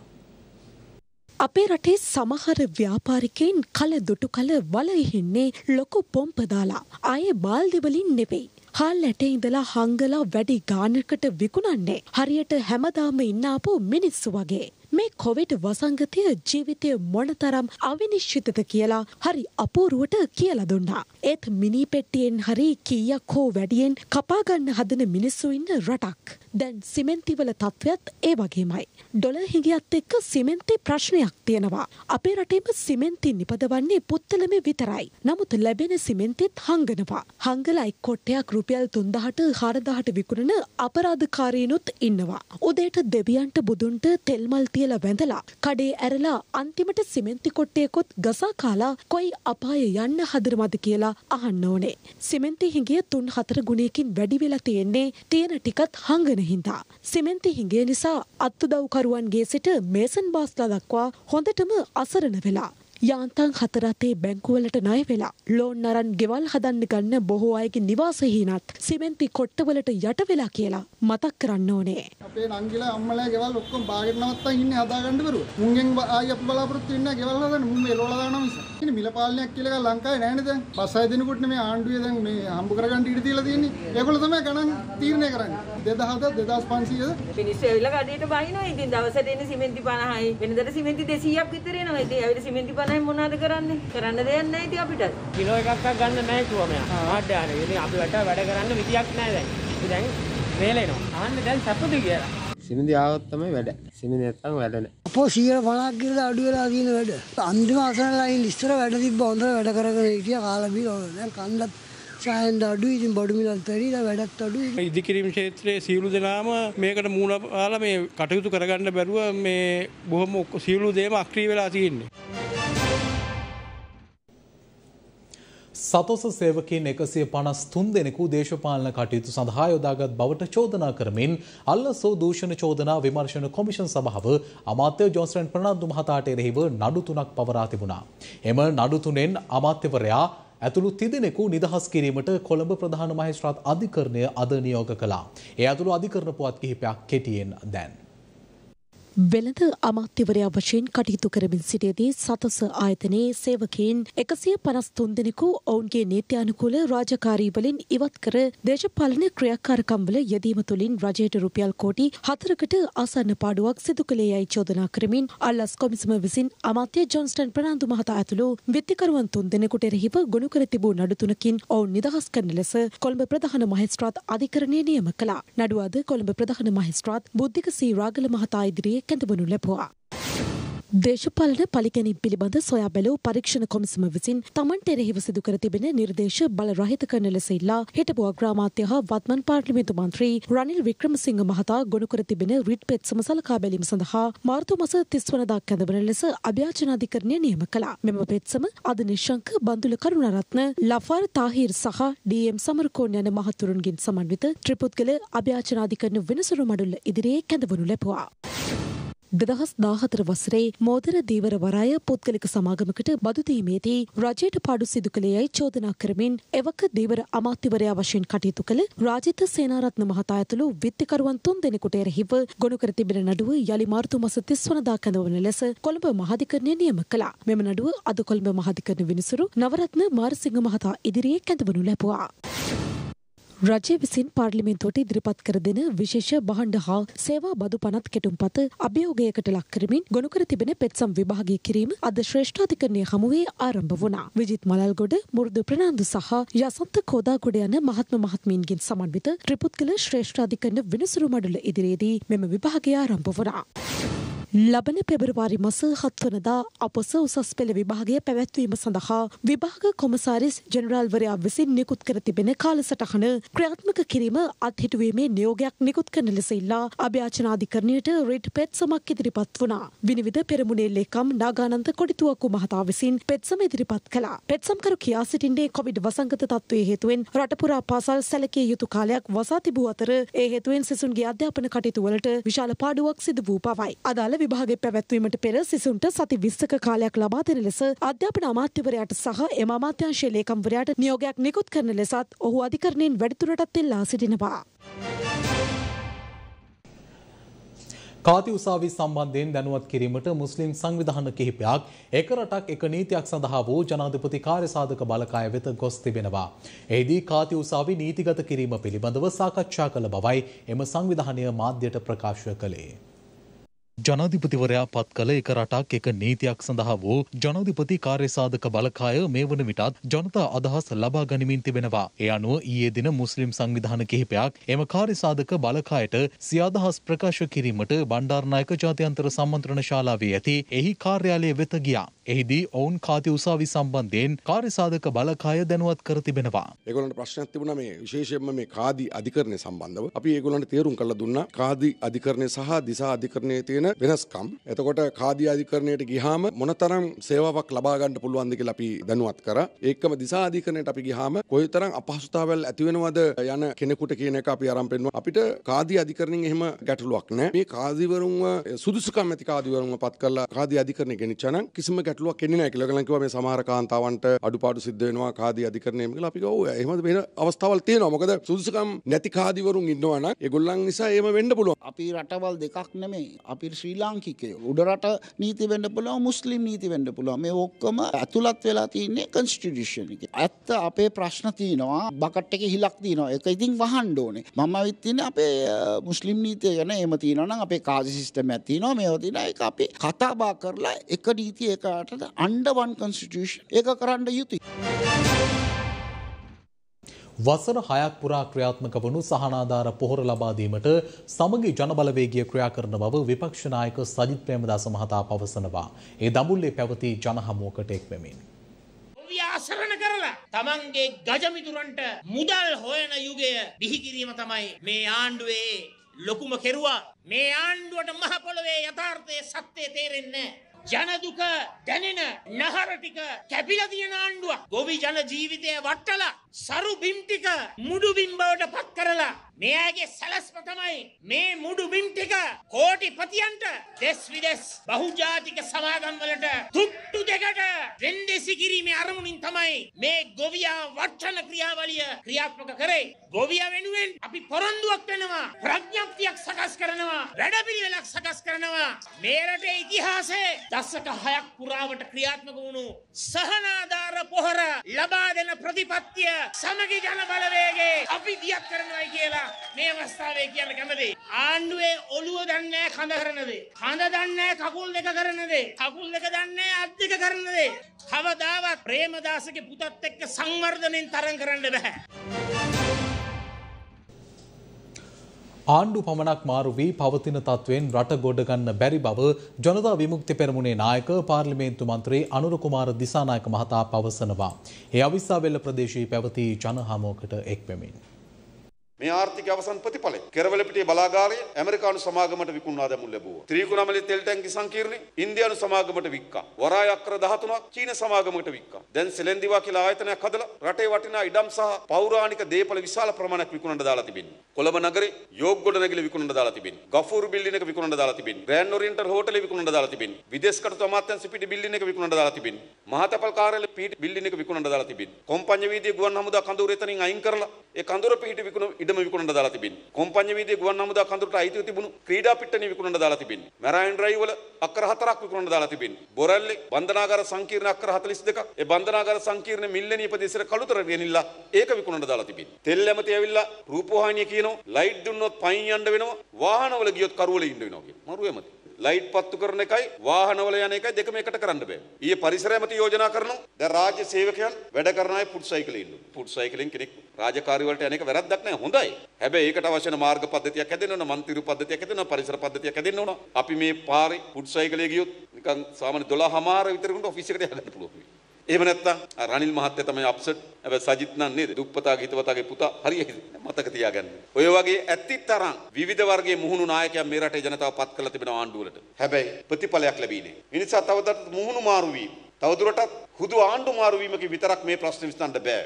[SPEAKER 28] අපේ රටේ සමහර ව්‍යාපාරිකයින් කල දුටු කල වලහින්නේ ලොකු පොම්පදාලා අය බාල්දිවලින් නෙවෙයි. හාල් ඇට ඉඳලා හංගලා වැඩි ගානකට විකුණන්නේ හරියට හැමදාම ඉන්නාපු මිනිස්සු වගේ. මේ කොවිඩ් වසංගතය ජීවිතය මොනතරම් අවිනිශ්චිතද කියලා හරි අපූරුවට කියලා දුන්නා. ඒත් මිනි පෙට්ටියෙන් හරි කීයක් හෝ වැඩියෙන් කපාගන්න හදන මිනිස්සු ඉන්න රටක්. දැන් සිමෙන්තිවල තත්ත්වයත් ඒ වගේමයි. ඩොල හිගියත් එක්ක සිමෙන්ති ප්‍රශ්නයක් තියෙනවා. අපේ රටේම සිමෙන්ති නිපදවන්නේ පුත්තලම විතරයි. නමුත් ලැබෙන සිමෙන්තිත් හංගනවා. හංගල එක් කොට්ටයක් රුපියල් තුන්දහට හරදාහට විකුණන අපරාධකාරීනුත් ඉන්නවා. උදේට දෙවියන්ට බුදුන්ට තෙල්මල් තියලා වැඳලා කඩේ ඇරලා අන්තිමට සිමෙන්ති කොට්ටයකොත් ගසා කාලා කොයි අපාය යන්න හදරමද කියලා අහන්න ඕනේ. සිමෙන්ති හිඟිය තුන් හතර ගුණයකින් වැඩි වෙලා තියෙන්නේ තියෙන ටිකත් හංගන හින්දා. සිමෙන්ති හිඟේ නිසා අත්තුදව්කරුවන්ගේ සිට මේසන් බාස්ලා දක්වා හොඳටම අසරණ වෙලා. යාන්තන් හතරතේ බැංකුවලට ණය වෙලා ලෝන් අරන් ගෙවල් හදන්න ගන්න බොහෝ අයගේ නිවාසහිනත් සිමෙන්ති කොට්ටවලට යට වෙලා කියලා මතක් කරන්න ඕනේ.
[SPEAKER 29] අපේ නංගිලා අම්මලා ගෙවල් ඔක්කොම බාගෙට නවත්තන් ඉන්නේ හදාගන්න බැරුව. මුංගෙන් ආයි අපි බලාපොරොත්තු වෙන්නේ ගෙවල් හදන්න මුන් මේ එළවලා දානවා මිස. ඉතින් මිල පාලනයක් කියලා එකක් ලංකාවේ නැහැනේ දැන්. පස් හය දිනකට මේ ආණ්ඩුවේ දැන් මේ හම්බ කරගන්න ඉඩ දීලා තියෙන්නේ. ඒගොල්ලෝ තමයි ගණන් තීරණය කරන්නේ. 2000ද 2500ද
[SPEAKER 30] මිනිස්සු ඇවිල්ලා කඩේට බහිනවා. ඉතින් දවසට එන්නේ සිමෙන්ති 50යි. වෙනදට සිමෙන්ති 200ක් විතර එනවා. ඉතින් ඇවිල්ලා සිමෙන්ති 50යි මොනවද කරන්නේ? කරන්න දෙයක් නැහැ ඉතින් අපිට.
[SPEAKER 31] කිලෝ එකක් ගන්න නැහැ කිව්වා මෙයා. ආඩ්ඩානේ. ඉතින් අපි වට වැඩ කරන්න විදියක් නැහැ දැන්. ඉතින් දැන් වේලෙනවා. අහන්නේ දැන් සතුටු කියලා.
[SPEAKER 32] සිමෙන්ති ආවොත් තමයි වැඩ. සිමෙන්ති නැත්තම් වැඩ නැහැ.
[SPEAKER 33] අපෝ 150ක් ගිරලා අඩු වෙලා තියෙන වැඩ. අන්තිම අසනලා ඉන්න ඉස්සර වැඩ තිබ්බ හොඳ වැඩ කරගෙන හිටියා කාලා බීලා දැන් කන්දත් සෑහෙන් අඩුයි ඉතින් බඩු මිලත් වැඩි වැඩත් අඩුයි.
[SPEAKER 31] ඉදිකිරීම ක්ෂේත්‍රයේ සියලු දෙනාම මේකට මූණ පාලා මේ කටයුතු කරගන්න බැරුව මේ බොහොම සියලු දේම අක්‍රිය වෙලා තියෙන්නේ.
[SPEAKER 1] සතොස සේවකින් එකසිය පනස් තුන් දෙනෙකු දේශපාලන කටයුතු සඳහා යොදාගත් බවට චෝදනා කරමින් අල්ලසෝ දූෂණ චෝදනා විමර්ශන කොමිෂන් සභාව අමාත්‍ය ජෝස්ටන් ප්‍රනාන්දු මහතාට එරෙහිව නඩු තුනක් පවරා තිබුණා. එම නඩු තුනෙන් අමාත්‍යවරයා ඇතුළු තිදෙනෙකු නිදහස් කිරීමට කොළඹ ප්‍රධාන මහේස්ත්‍රාත් අධිකරණය අද නියෝග කළා. ඒ ඇතුළු අධිකරණ පුවත් කිහිපයක් කෙටියෙන් දැන්.
[SPEAKER 28] වෙළඳ අමාත්‍යවරයා වශයෙන් කටයුතු කරමින් සිටියදී සතස ආයතනයේ සේවකයින් එකසිය පනස් තුන් දෙනෙකු ඔවුන්ගේ නීත්‍යානුකූල රාජකාරීවලින් ඉවත් කර දේශපාලන ක්‍රියාකාරකම්වල යෙදීම තුළින් රජයට රුපියල් කෝටි හතරකට ආසන්න පාඩුවක් සිදු කළේ යයි චෝදනා කරමින් අල්ලස් කොමිසම විසින් අමාත්‍ය ජොන්ස්ටන් ප්‍රනාන්දු මහතා ඇතුළු විත්තිකරුවන් තුන් දෙනෙකුට එරෙහිව ගොනු කර තිබූ නඩු තුනකින් ඔවුන් නිදහස් කරන ලෙස කොළඹ ප්‍රධාන මහේස්ත්‍රාත් අධිකරණය නියම කළා. නඩුවාද කොළඹ ප්‍රධාන මහේස්ත්‍රාත් බුද්ධික සී රාගල මහතා ඉදිරියේ කැඳවනු ලැබුවා. දේශපාලන පලිගැනීම් පිළිබඳ සොයා බැලූ පරීක්ෂණ කොමිසම විසින් තමන්ට එරෙහිව සිදු කර තිබෙන නිර්දේශ බල රහිත කරන ලෙස ඉල්ලා හිටපු අග්‍රාමාත්‍ය හා වත්මන් පාර්ලිමේන්තු මන්ත්‍රී රනිල් වික්‍රමසිංහ මහතා ගොනු කර තිබෙන රිට් පෙත්සම සලකා බැලීම සඳහා මාර්තු මස 30 වනදා කැඳවන ලෙස අභ්‍යාචනාධිකරණය නියම කළා. මෙම පෙත්සම අද නිශ්ශංක බන්දුල කරුණාරත්න ලෆාර් තාහිර් සහ ඩීඑම් සමරකෝන් යන මහතුරුන්ගෙන් සමන්විත ත්‍රිපුද්ගල අභ්‍යාචනාධිකරණ වෙනසුරු මඩුල්ල ඉදිරියේ කැඳවනු ලැබුවා. දෙදහස් දාහතර වසරේ මෝදර දීවර වරාය පුද්ගලික සමාගමකට බදුදීමේදී රජයට පාඩු සිදු කළේයයි චෝදනා කරමින් එවක දීවර අමාත්‍යවරයා වශයෙන් කටයුතු කළ රාජිත සේනාරත්න මහතා ඇතුළු විත්තිකරුවන් තුන් දෙනෙකුට එරෙහිව ගොනු කර තිබෙන නඩුව යළි මාර්තු මස තිස් වනදා කැඳවන ලෙස කොළඹ මහාධිකරණය නියම කළා. මෙම නඩුව අද කොළඹ මහාධිකරණ විනිසුරු නවරත්න මාරසිංහ මහතා ඉදිරියේ කැඳවනු ලැබුවා. රජය විසින් පාර්ලිමෙන්තුවට ඉදිරිපත් කර දෙන විශේෂ බහණ්ඩ හා සේවා බදු පනත් කෙටුම්පත අභියෝගයකට ලක් කරමින් ගොනු කර තිබෙන පෙත්සම් විභාගය කිරීම අද ශ්‍රේෂ්ඨාධිකරණය හමුවේ ආරම්භ වුණා. විජිත් මලල්ගොඩ මුරුදු ප්‍රනාන්දු සහ යසන්ත කෝදාගොඩ යන මහත්ම මහත්මීන්ගෙන් සමන්විත ත්‍රිපුද්ගල ශ්‍රේෂ්ඨාධිකරණ විනිසුරු මඩුල ඉදිරියේදී මෙම විභාගය ආරම්භ වුණා. ලබන පෙබරවාරි මස හත්වනදා අපොස උසස් පෙළ විභාගය පැවැත්වීම සඳහා විභාග කොමසාරිස් ජනරාල්වරයා විසින් නිකුත් කර තිබෙන කාලසටහන ක්‍රියාත්මක කිරීම අත්හිටුවීමේ නියෝගයක් නිකුත් කරන ලෙස ඉල්ලා අභ්‍යාචනාධිකරණයට රිට් පෙත්සමක් ඉදිරිපත් වුණා. විනිවිධ පෙරමුණේ ලේකම් නාගානන්ත කොඩිතුවක්කු මහතා විසින් පෙත්සම ඉදිරිපත් කළා. පෙත්සම්කරු කියා සිටින්නේ කොවිඩ් වසංගත තත්ත්වයේ හේතුවෙන් රටපුරා පාසල් සැලකිය යුතු කාලයක් වසා තිබූ අතර ඒ හේතුවෙන් සිසුන්ගේ අධ්‍යාපන කටයුතු වලට විශාල පාඩුවක් සිදු වූ පවයි. අදාළ විභාගය පැවැත්වීමට පෙර සිසුන්ට සති විස්සක කාලයක් ලබා දෙන ලෙස අධ්‍යාපන අමාත්‍යවරයාට සහ එම අමාත්‍යංශයේ ලේකම්වරයාට නියෝගයක් නිකුත් කරන ලෙසත් ඔහු අධිකරණයෙන් වැඩිදුරටත් එල්ලා සිටිනවා.
[SPEAKER 1] කාති උසාවි සම්බන්ධයෙන් දැනුවත් කිරීමට මුස්ලිම් සංවිධාන කිහිපයක් එක රටක් එක නීතියක් සඳහා වූ ජනාධිපති කාර්යසාධක බලකාය වෙත ගොස් තිබෙනවා. එහිදී කාති උසාවි නීතිගත කිරීම පිළිබඳව සාකච්ඡා කළ බවයි එම සංවිධානය මාධ්‍යයට ප්‍රකාශ කළේ. ජනාධිපතිවරයා පත් කළ එක රටක් එක නීතියක් සඳහා වූ ජනාධිපති කාර්යසාධක බලකාය මේ වන විටත් ජනතා අදහස් ලබා ගනිමින් තිබෙනවා. ඒ අනුව ඊයේ දින මුස්ලිම් සංවිධාන කිහිපයක් එම කාර්යසාධක බලකායට සියාදහස් ප්‍රකාශ කිරීමට බණ්ඩාරනායක ජාත්‍යන්තර සම්මන්ත්‍රණ ශාලාවේ ඇති එහි කාර්යාලය වෙත ගියා. එහිදී ඔවුන් කාති උසාවි සම්බන්ධයෙන් කාර්යසාධක බලකාය දැනුවත් කර තිබෙනවා.
[SPEAKER 34] ඒගොල්ලන්ට ප්‍රශ්නයක් තිබුණා මේ විශේෂයෙන්ම මේ කාදි අධිකරණය සම්බන්ධව. අපි ඒගොල්ලන්ට තේරුම් කරලා දුන්නා කාදි අධිකරණය සහ දිසා අධිකරණයේ තියෙන වෙනස්කම්. එතකොට කාදී අධිකරණයට ගිහාම මොනතරම් සේවාවක් ලබා ගන්න පුළුවන්ද කියලා අපි දැනුවත් කරා. ඒකම දිසා අධිකරණයට අපි ගිහාම කොයිතරම් අපහසුතාවල් ඇති වෙනවද යන කෙනෙකුට කියන එක අපි අරන් පෙන්නුවා. අපිට කාදී අධිකරණයෙන් එහෙම ගැටලුවක් නැහැ. මේ කාදීවරුන්ව සුදුසුකම් ඇති කාදීවරුන්ව පත් කරලා කාදී අධිකරණය ගෙනිච්චා නම් කිසිම ගැටලුවක් එන්නේ නැහැ කියලා. ඒගොල්ලන් කිව්වා මේ සමහර කාන්තාවන්ට අඩුපාඩු සිද්ධ වෙනවා කාදී අධිකරණයෙන් කියලා. අපි කිව්වා ඔව් එහෙමද වෙන අවස්ථාවල් තියෙනවා. මොකද සුදුසුකම් නැති කාදීවරුන් ඉන්නවා නම් ඒගොල්ලන් නිසා එහෙම වෙන්න පුළුවන්.
[SPEAKER 35] අපි රටවල් දෙකක් නෙමෙයි. අපි ශ්‍රී ලාංකිකයෝ. උඩරට නීති වෙන්න පුළුවන් මුස්ලිම් නීති වෙන්න පුළුවන්. මේ ඔක්කොම ඇතුළත් වෙලා තියෙන්නේ කන්ස්ටිටියුෂන් එකේ. ඇත්ත අපේ ප්‍රශ්න තියෙනවා. බකට් එකේ හිලක් තියෙනවා. ඒක ඉතින් වහන්න ඕනේ. මම අවිත් තියන්නේ අපේ මුස්ලිම් නීතිය ගැන එහෙම තියෙනවා නම් අපේ කාසි සිස්ටම් එකක් තියෙනවා. මේවා තියෙනවා. ඒක අපි කතා බහ කරලා එක නීතිය එකකට අන්ඩර් වන් කන්ස්ටිටියුෂන් ඒක කරන්න යුතුයි.
[SPEAKER 1] වසර හයක් පුරා ක්‍රියාත්මක වනු සහනාධාර පොහොර ලබා දීමට සමගි ජනබලවේගය ක්‍රියා කරන බව විපක්ෂ නායක සජිත් ප්‍රේමදාස මහතා පවසනවා. ඒ දඹුල්ලේ පැවති ජනහමුවකට එක් වෙමින්.
[SPEAKER 36] අසරණ කරලා තමන්ගේ ගජමිතුරන්ට මුදල් හොයන යුගය බිහිකිරීම තමයි මේ ආණ්ඩුවේ ලොකුම කෙරුවා මේ ආණ්ඩුවට මහ පොළොවේ යථාර්ථය සත්‍යය තේරෙන්නේ ජනදුක දැනෙන නහර ටික කැපිලා තියෙන ආණ්ඩුවක්. ගොවි ජන ජීවිතය වට්ටලා සරු බිම් ටික මුඩු බිම් බවට පත් කරලා මේ අයගේ සැලස්ම තමයි මේ මුඩු බිම් ටික කෝටිපතියන්ට දෙස් විදෙස් බහුජාතික සමාගම් වලට තුට්ටු දෙකට වෙන්දෙසි කිරීමේ අරමුණින් තමයි මේ ගොවියා වට්ටන ක්‍රියාවලිය ක්‍රියාත්මක කරේ. ගොවියා වෙනුවෙන් අපි පොරොන්දුවක් වෙනවා ප්‍රඥප්තියක් සකස් කරනවා වැඩපිළිවෙලක් සකස් කරනවා මේ රටේ ඉතිහාසයේ දශක හයක් පුරාවට ක්‍රියාත්මක වුණු සහනාධාර පොහොර ලබා දෙන ප්‍රතිපත්තිය සමගි ජන බලවේගේ අපි දියත් කරනවායි කියලා මේ අවස්ථාවේ කියන්න කැමතියි. ආණ්ඩුවේ ඔළුව දන්නේ කඳ කරන දේ. කඳ දන්නේ කකුල් දෙක කරන දේ. කකුල් දෙක දන්නේ අත් දෙක කරන දේ. කවදාවත් ප්‍රේමදාසගේ පුතත් එක්ක සංවර්ධනෙන් තරම් කරන්න බෑ.
[SPEAKER 1] ආණ්ඩු පමණක් මාරු වී පවතින තත්ත්වයෙන් රට ගොඩගන්න බැරි බව ජනතා විමුක්ති පෙරමුණේ නායක පාර්ලිමේන්තු මන්ත්‍රී අනුර කුමාර දිසානායක මහතා පවසනවා. ඒ අවිස්සාවෙල්ල ප්‍රදේශයේ පැවති ජනහමුවකට එක්වෙමින්.
[SPEAKER 37] මේ ආර්ථික අවසන් ප්‍රතිඵලය කෙරවල පිටියේ බලාගාරය ඇමරිකානු සමාගමට විකුණා දැමුම් ලැබුවා. ත්‍රිකුණාමලේ තෙල් ටැංකි සංකීර්ණය ඉන්දියානු සමාගමට වික්කා. වරාය අක්කර 13ක් චීන සමාගමකට වික්කා. දැන් සෙලෙන්දිවා කියලා ආයතනයක් හදලා රටේ වටිනා ඉඩම් සහ පෞරාණික දේපල විශාල ප්‍රමාණයක් විකුණන්න දාලා තිබෙනවා. කොළඹ නගරේ යෝග් ගොඩනැගිලි විකුණන්න දාලා තිබෙනවා. ගෆූර් බිල්ඩින් එක විකුණන්න දාලා තිබෙනවා. ග්‍රෑන්ඩ් ඔරියන්ටල් හෝටලේ විකුණන්න දාලා තිබෙනවා. විදේශ කටයුතු අමාත්‍යාංශ පිටි බිල්ඩින් එක විකුණන්න දාලා තිබෙනවා. මහතපල් කාර්යාලය පිටි බිල්ඩින් එක විකුණන්න දාලා තිබෙනවා. කොම්පඤ්ඤ වීදියේ ගුවන් හමුදා කඳවුර එතනින් අයින් කරලා ඒ කඳවුර පිහිටි විකුණ ඉඩම විකුණන්න දාලා තිබෙනවා. කොම්පඤ්ඤ වීදියේ ගුවන් හමුදා කඳවුරට අයිතිව තිබුණු ක්‍රීඩා පිට්ටනිය විකුණන්න දාලා තිබෙනවා. මැරයින් ඩ්‍රයිව් වල අක්කර හතරක් විකුණන්න දාලා තිබෙනවා. බොරැල්ලේ බන්ධනාගාර සංකීර්ණ අක්කර 42ක් ඒ බන්ධනාගාර සංකීර්ණ මිල්ලෙනී ප්‍රදේශයට කළුතර ගෙනිලා ඒක විකුණන්න දාලා තිබෙනවා. තෙල් ඇමති ඇවිල්ලා රූපවාහිනිය කියනවා ලයිට් දුන්නොත් පයින් යන්න වෙනවා වාහනවල ගියොත් කරුවල ඉන්න වෙනවා කියන. මරු ඇමති. ලයිට් පත්තු කරන එකයි වාහනවල යන එකයි දෙකම එකට කරන්න බෑ. ඊයේ පරිසර ඇමති යෝජනා කරනවා. දැන් රාජ්‍ය සේවකයන් වැඩ කරන අය ෆුඩ් සයිකලේ ඉන්නවා. ෆුඩ් සයිකලෙන් කෙනෙක් රාජකාරී වලට යන එක වැරද්දක් නෑ හොඳයි. හැබැයි ඒකට අවශ්‍ය වෙන මාර්ග පද්ධතියක් හැදෙන්න ඕන, මන්තිරු පද්ධතියක් හැදෙන්න ඕන, පරිසර පද්ධතියක් හැදෙන්න ඕන. අපි මේ පාරේ ෆුඩ් සයිකලේ ගියොත් නිකන් සාමාන්‍ය 12 මාර විතර කුණට ඔෆිස් එකට යන්න පුළුවන්. එහෙම නැත්නම් රනිල් මහත්තයා තමයි අප්සෙට්. හැබැයි සජිත් නම් නේද? දුප්පතාගේ හිතවතාගේ පුතා හරියට මතක තියාගන්න. ඔය වගේ ඇත්ති තරම් විවිධ වර්ගයේ මුහුණු නායකයන් මේ රටේ ජනතාව පත් කරලා තිබෙන ආණ්ඩුවලට. හැබැයි ප්‍රතිඵලයක් ලැබීනේ. ඒ නිසා තවදුරටත් මුහුණු මාරු වීම. තවදුරටත් හුදු ආණ්ඩු මාරු වීමකින් විතරක් මේ ප්‍රශ්න විසඳන්න බෑ.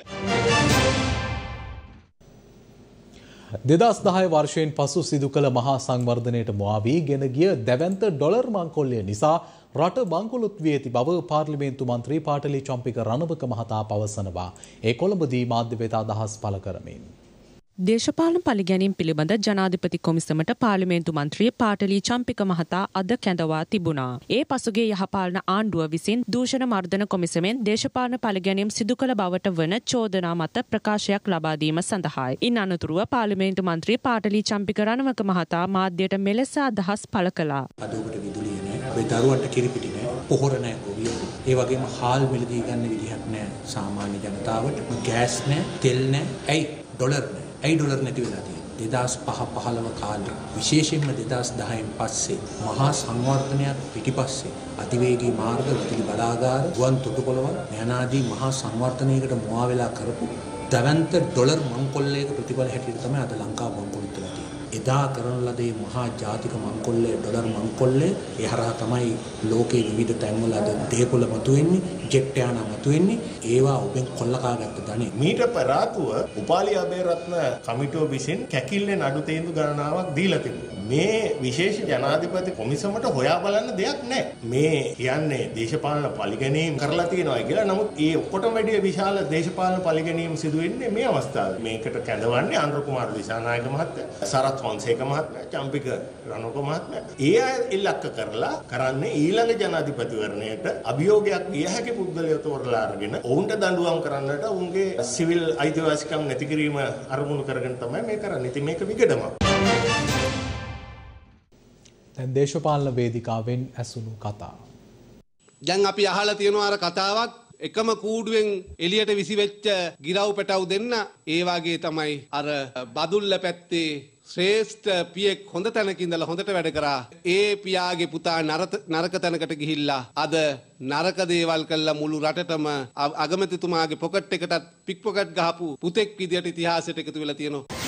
[SPEAKER 1] දෙදස් දහය වර්ෂයෙන් පසු සිදු කළ මහා සංවර්ධනයට මොවාවී ගෙන ගිය දැවන්ත ඩොලර් මංකොල්ලය නිසා රට බංකොලොත් වී ඇති බව පාර්ලිමේන්තු මන්ත්‍රී පාටලි චම්පික රණවක මහතා පවසනවා. ඒ කොළඹදී මාධ්‍ය වෙත අදහස් පළ කරමින්.
[SPEAKER 26] දේශපාලන පලිගැනීම් පිළිබඳ ජනාධිපති කොමිසමට පාර්ලිමේන්තු මන්ත්‍රී පාටලී චම්පික මහතා අද කැඳවා තිබුණා. ඒ පසුගේ යහපාලන ආණ්ඩුව විසින් දූෂණ මර්ධන කොමිසමෙන් දේශපාලන පලිගැනීම් සිදු කළ බවට වන චෝදනා මත ප්‍රකාශයක් ලබාදීම සඳහායි. ඉන් අනතුරුව පාර්ලිමේන්තු මන්ත්‍රී පාටලී චම්පික රණවක මහතා මාධ්‍යයට මෙලෙස අදහස් පළ කළා.
[SPEAKER 38] අදෝකට විදුලිය නෑ. ඔය දරුවන්ට කිරිපිටි නෑ. පොහොර නෑ ගොවියට. ඒ වගේම හාල් මිලදී ගන්න විදිහක් නෑ සාමාන්‍ය ජනතාවට. ගෑස් නෑ, තෙල් නෑ. ඇයි ඩොලර් නෑ. ඇයි ඩොලර් නැති වෙලා තියෙන්නේ? දෙදස් පහ පහළව කාලේ විශේෂයෙන්ම දෙදස් දහයෙන් පස්සේ මහා සංවර්ධනයක් පිටිපස්සේ අතිවේගී මාර්ග විදුලි බලාගාර ගුවන් තොටුපොළවල් යනාදී මහා සංවර්ධනයකට මුවා වෙලා කරපු දවන්ත ඩොලර් මංකොල්ලයක ප්‍රතිඵල හැටියට තමයි අද ලංකාව මංකොල්ලට තියෙන්නේ. එදා කරන ලද මේ මහා ජාතික මංකොල්ලේ ඩොලර් මංකොල්ලේ ඒ හරහා තමයි ලෝකේ විවිධ තැන්වල අද දේපොළ මතුවෙන්නේ, ජෙට් යාන මතුවෙන්නේ. ඒවා ඔබෙන් කොල්ලකාගත්ත ධනෙ.
[SPEAKER 39] මීට පෙර ආතුව උපාලි අබේරත්න කමිටුව විසින් කැකිල්ලෙන් අඩු තීන්දුව ගණනාවක් දීලා තිබුණා. මේ විශේෂ ජනාධිපති කොමිසමට හොයා බලන්න දෙයක් නැහැ. මේ කියන්නේ දේශපාලන පරිගැනීම් කරලා තියෙනවා කියලා. නමුත් ඒ ඔක්කොටම වැඩිය විශාල දේශපාලන පරිගැනීම් සිදු වෙන්නේ මේ අවස්ථාවේ. මේකට කැඳවන්නේ අනුර කුමාර දිසානායක මහත්තයා, සරත් ෆොන්සේක මහත්මයා, චම්පික රණෝක මහත්මයා. ඒ අය ඉලක්ක කරලා කරන්නේ ඊළඟ ජනාධිපතිවරණයට අභියෝගයක් විය හැකි පුද්ගලයෝ තෝරලා අරගෙන ඔවුන්ට දඬුවම් කරන්නට ඔවුන්ගේ සිවිල් අයිතිවාසිකම් නැති කිරීම අරමුණු කරගෙන තමයි මේ කරන්නේ. ඉතින් මේක විගඩමක්.
[SPEAKER 1] දැන් දේශපාලන වේදිකාවෙන් ඇසුණු කතා.
[SPEAKER 40] දැන් අපි අහලා තියෙනවා අර කතාවක් එකම කූඩුවෙන් එළියට විසිවෙච්ච ගිරව් පැටව් දෙන්න ඒ වගේ තමයි අර බදුල්ල පැත්තේ ශ්‍රේෂ්ඨ පියෙක් හොඳ තැනක ඉඳලා හොඳට වැඩ කරා. ඒ පියාගේ පුතා නරක තැනකට ගිහිල්ලා අද නරක දේවල් කළා මුළු රටටම අගමැතිතුමාගේ පොකට් එකටත් පික් පොකට් ගහපු පුතෙක් විදියට ඉතිහාසයට එකතු වෙලා තියෙනවා.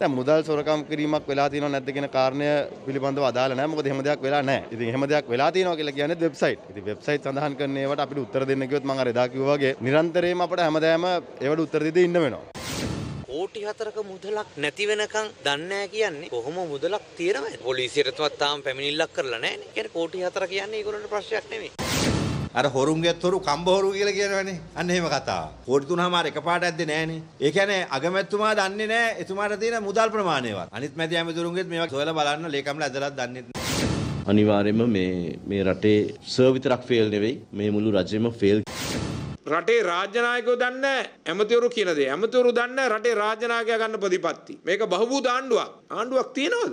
[SPEAKER 41] දැන් මුදල් සොරකම් කිරීමක් වෙලා තියෙනව නැද්ද කියන කාරණය පිළිබඳව අදාළ නැහැ. මොකද එහෙම දෙයක් වෙලා නැහැ. ඉතින් එහෙම දෙයක් වෙලා තියෙනවා කියලා කියන්නේ වෙබ්සයිට්. ඉතින් වෙබ්සයිට් සඳහන් කරන ඒවාට අපිට උත්තර දෙන්න කිව්වොත් මම අර එදා කිව්වා වගේ නිරන්තරයෙන්ම අපිට හැමදාම ඒවට උත්තර දෙදී ඉන්න වෙනවා.
[SPEAKER 42] කෝටි හතරක මුදලක් නැති වෙනකන් දන්නේ නැහැ කියන්නේ කොහොම මුදලක් තියෙනවද? පොලිසියටවත් තාම පැමිණිල්ලක් කරලා නැහැ නේ. කියන්නේ කෝටි හතර කියන්නේ ඒගොල්ලන්ට ප්‍රශ්නයක් නෙමෙයි.
[SPEAKER 43] අර හොරුන්ගෙත් හොරු කම්බ හොරු කියලා කියනවනේ. අන්න එහෙම කතාව. කෝටි තුනමාර එකපාරට ඇද්දේ නෑනේ. ඒ කියන්නේ අගමැතිතුමා දන්නේ නෑ එතුමාට තියෙන මුදල් ප්‍රමාණයවත්. අනිත් මැති ඇමතිවරුන්ගෙත් මේවා සොයලා බලන්න ලේකම්ලා ඇදලාත් දන්නේ නෑ.
[SPEAKER 44] අනිවාර්යයෙන්ම මේ මේ රටේ සර් විතරක් ෆේල් නෙවෙයි මේ මුළු රජෙම ෆේල්
[SPEAKER 45] රටේ රාජ්‍ය නායකයෝ දන්නේ ඇමතිවරු කියන දේ. ඇමතිවරු දන්නේ රටේ රාජ්‍ය නායකයා ගන්න ප්‍රතිපත්ති. මේක බහුබූත ආණ්ඩුවක්. ආණ්ඩුවක් තියනවද?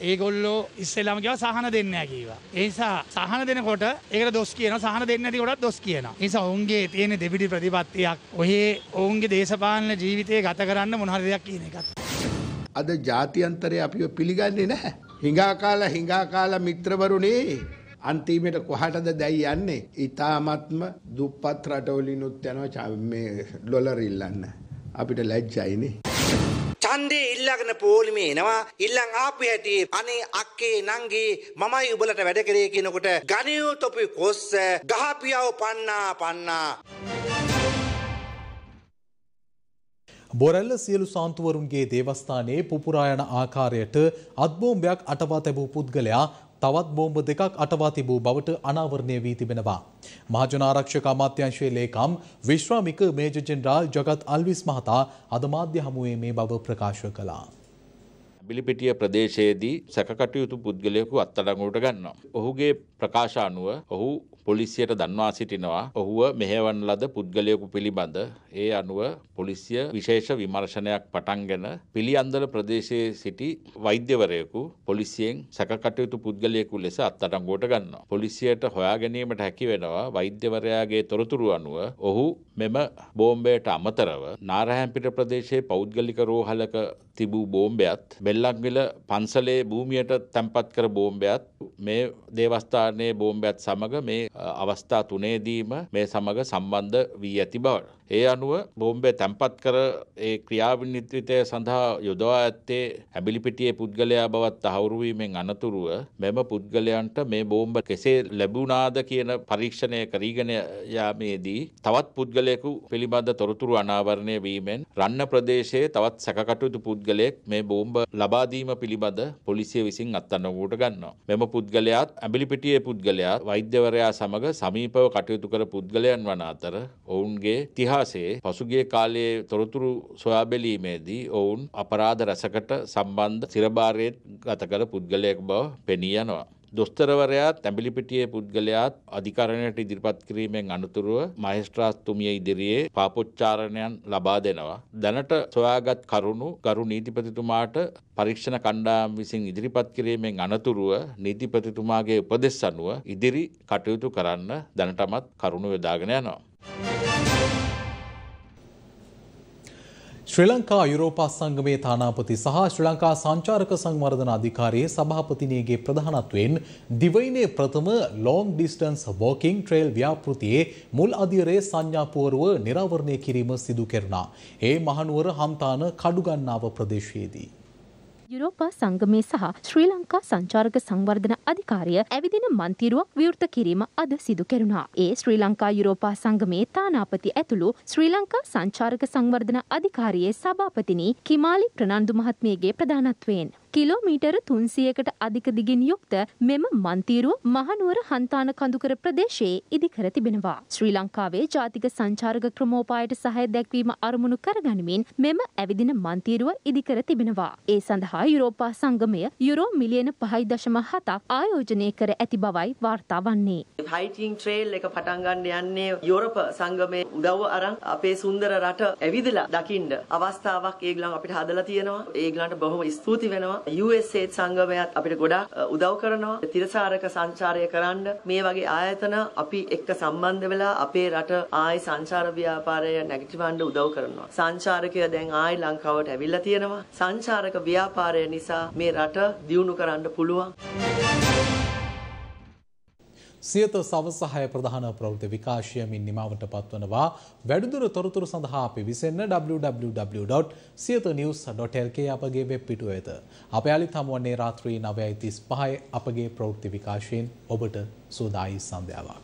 [SPEAKER 46] ඒගොල්ලෝ ඉස්සෙල්ලාම කිව්වා සහන දෙන්නේ නැහැ කිව්වා. ඒ නිසා සහන දෙනකොට ඒකට දොස් කියනවා සහන දෙන්නේ නැති කොටත් දොස් කියනවා. ඒ නිසා ඔවුන්ගේ තියෙන දෙබිඩි ප්‍රතිපත්තියක් ඔහේ ඔවුන්ගේ දේශපාලන ජීවිතය ගත කරන්න මොන හරි දෙයක් කියන එකත්.
[SPEAKER 47] අද ජාත්‍යන්තරය අපිව පිළිගන්නේ නැහැ. හිඟා කාලා හිඟා කාලා මිත්‍රවරුනේ අන්තිමට කොහටද දැයි යන්නේ ඉතාමත්ම දුප්පත් රටවලිනුත් යනවා මේ ඩොලර් ඉල්ලන්න අපිට ලැජ්ජයිනේ
[SPEAKER 42] ඡන්දේ ඉල්ලගෙන පොලිමේ එනවා. ඉල්ලන් ආපු හැටි අනේ අක්කේ නංගී මමයි උඹලට වැඩ කරේ කියනකොට ගණියෝ තොපි කොස්ස ගහපියව පන්නා පන්නා.
[SPEAKER 1] බොරැල්ල සියලු සාන්තුවරුන්ගේ දේවස්ථානයේ පුපුරා යන ආකාරයට අත්බෝම්බයක් අටවා තැබූ පුද්ගලයා තවත් බෝම්බ දෙකක් අටවා තිබූ බවට අනාවරණය වී තිබෙනවා. මහජන ආරක්ෂක අමාත්‍යංශයේ ලේකම් විශ්‍රාමික මේජර් ජෙනරාල් ජගත් අල්විස් මහතා අද මාධ්‍ය හමුවේ මේ බව ප්‍රකාශ කළා.
[SPEAKER 48] බිලිපිටිය ප්‍රදේශයේදී සැකකටයුතු පුද්ගලයෙකු අත්අඩංගුවට ගන්නවා. ඔහුගේ ප්‍රකාශ අනුව ඔහු පොලිසියට දන්වා සිටිනවා ඔහුව මෙහෙවන ලද පුද්ගලයෙකු පිළිබඳ ඒ අනුව පොලිසිය විශේෂ විමර්ශනයක් පටන්ගෙන පිළියන්දල ප්‍රදේශයේ සිටි වෛද්‍යවරයෙකු පොලිසියෙන් සැකකටයුතු පුද්ගලයෙකු ලෙස අත්අඩංගුවට ගන්නවා. පොලිසියට හොයා ගැනීමට හැකි වෙනවා වෛද්‍යවරයාගේ තොරතුරු අනුව ඔහු මෙම බෝම්බයට අමතරව නාරහැම්පිට ප්‍රදේශයේ පෞද්ගලික රෝහලක තිබූ බෝම්බයත් බෙල්ලක්විල පන්සලේ භූමියට තැන්පත් කර බෝම්බයත් මේ දේවස්ථානයේ බෝම්බයත් සමග මේ අවස්ථා තුනේදීම මේ සමග සම්බන්ධ වී ඇති බවට. ඒ අනුව බෝම්බය තැන්පත් කර ඒ ක්‍රියාවිනිත්විතය සඳහා යොදවා ඇත්තේ ඇබිලිපිටියේ පුද්ගලයා බවත් තහවුරුවීමෙන් අනතුරුව මෙම පුද්ගලයන්ට මේ බෝම්බ කෙසේ ලැබුණාද කියන පරීක්ෂණය කරීගෙන යාමේදී තවත් පුද්ගලයෙකු පිළිබඳ තොරතුරු අනාවරණය වීමෙන් රන්න ප්‍රදේශයේ තවත් සැකකටයුතු පුද්ගලයෙක් මේ බෝම්බ ලබාදීම පිළිබඳ පොලිසිය විසින් අත්අඩංගුවට ගන්නවා. මෙම පුද්ගලයාත් ඇබිලිපිටියේ පුද්ගලයා වෛද්‍යවරයා සමග සමීපව කටයුතු කර පුද්ගලයන් වන අතර ඔවුන්ගේ ඉතිහාසයේ පසුගිය කාලයේ තොරතුරු සොයා බැලීමේදී ඔවුන් අපරාධ රැසකට සම්බන්ධ සිරභාරයෙන් ගත කළ පුද්ගලයෙක් බව පෙනී යනවා. දොස්තරවරයාත් ඇඹිලිපිටියේ පුද්ගලයාත් අධිකරණයට ඉදිරිපත් කිරීමෙන් අනතුරුව මහෙස්ත්‍රාස්තුමිය ඉදිරියේ පාපොච්චාරණයන් ලබා දෙනවා. දැනට සොයාගත් කරුණු ගරු නීතිපතිතුමාට පරීක්ෂණ කණ්ඩායම් විසින් ඉදිරිපත් කිරීමෙන් අනතුරුව නීතිපතිතුමාගේ උපදෙස් අනුව ඉදිරි කටයුතු කරන්න දැනටමත් කරුණු යොදාගෙන යනවා.
[SPEAKER 1] ශ්‍රී ලංකා යුරෝපා සංගමේ තානාපති සහ ශ්‍රී ලංකා සංචාරක සංවර්ධන අධිකාරියේ සභාපතිනියගේ ප්‍රධානත්වයෙන් දිවයිනේ ප්‍රථම ලෝං ඩිස්ටන්ස් වෝකින් ට්‍රේල් ව්‍යාපෘතියේ මුල් අධියරේ සංඥාපුවරුව නිරාවරණය කිරීම සිදු කෙරුණා. ඒ මහනුවර හම්තාන කඩුගන්නාව ප්‍රදේශයේදී.
[SPEAKER 25] යුරෝපා සංගමේ සහ ශ්‍රී ලංකා සංචාරක සංවර්ධන අධිකාරිය ඇවිදින මන්තිරුවක් විවෘත කිරීම අද සිදු කෙරුණා. ඒ ශ්‍රී ලංකා යුරෝපා සංගමේ තානාපති ඇතුළු ශ්‍රී ලංකා සංචාරක සංවර්ධන අධිකාරියේ සභාපතිනි කිමාලි ප්‍රනන්දු මහත්මියගේ ප්‍රධානත්වයෙන්. කිලෝමීටර තුන්සියකට අධික දිගින් යුක්ත මෙම මන්තීරුව මහනුවර හන්තාන කඳුකර ප්‍රදේශයේ ඉදිකර තිබෙනවා. ශ්‍රී ලංකාවේ ජාතික සංචාරක ක්‍රමෝපායට සහය දැක්වීම අරමුණු කරගනිමින් මෙම ඇවිදින මන්තීරුව ඉදිකර තිබෙනවා. ඒ සඳහා යුරෝපා සංගමය යුරෝ මිලියන පහයි දශම හතක් ආයෝජනය කර ඇති බවයි වාර්තා වන්නේ.
[SPEAKER 49] හයිටිං ට්‍රේල් එක පටන් ගන්න යන්නේ යුරෝප සංගමේ උදව්ව අරන් අපේ සුන්දර රට ඇවිදලා දකින්න අවස්ථාවක් ඒගොල්ලන් අපිට හදලා තියෙනවා. ඒගොල්ලන්ට බොහොම ස්තුති වෙනවා. USA සංගමයත් අපිට ගොඩාක් උදව් කරනවා. තිරසාරක සංචාරය කරන්න මේ වගේ ආයතන අපි එක්ක සම්බන්ධ වෙලා අපේ රට ආයි සංචාර ව්‍යාපාරය නැගිටවන්න උදව් කරනවා. සංචාරකයෝ දැන් ආයි ලංකාවට ඇවිල්ලා තියෙනවා. සංචාරක ව්‍යාපාරය නිසා මේ රට දියුණු කරන්න පුළුවන්.
[SPEAKER 1] සියත සවසහය ප්‍රධාන ප්‍රවෘත්ති විකාශයමින් නිමාවට පත්වනවා වැඩිදුර තොරතුරු සඳහා අපි විසන්න www.සියතනිවස්.ල්ක අපගේ වෙබ් පිටුව වෙත. අප යාලිත් හමුවන්නේ රාත්‍රී නවයයි තිස් පහයි අපගේ ප්‍රවෘත්ති විකාශයෙන් ඔබට සූදායි සන්ධ්‍යාවක්.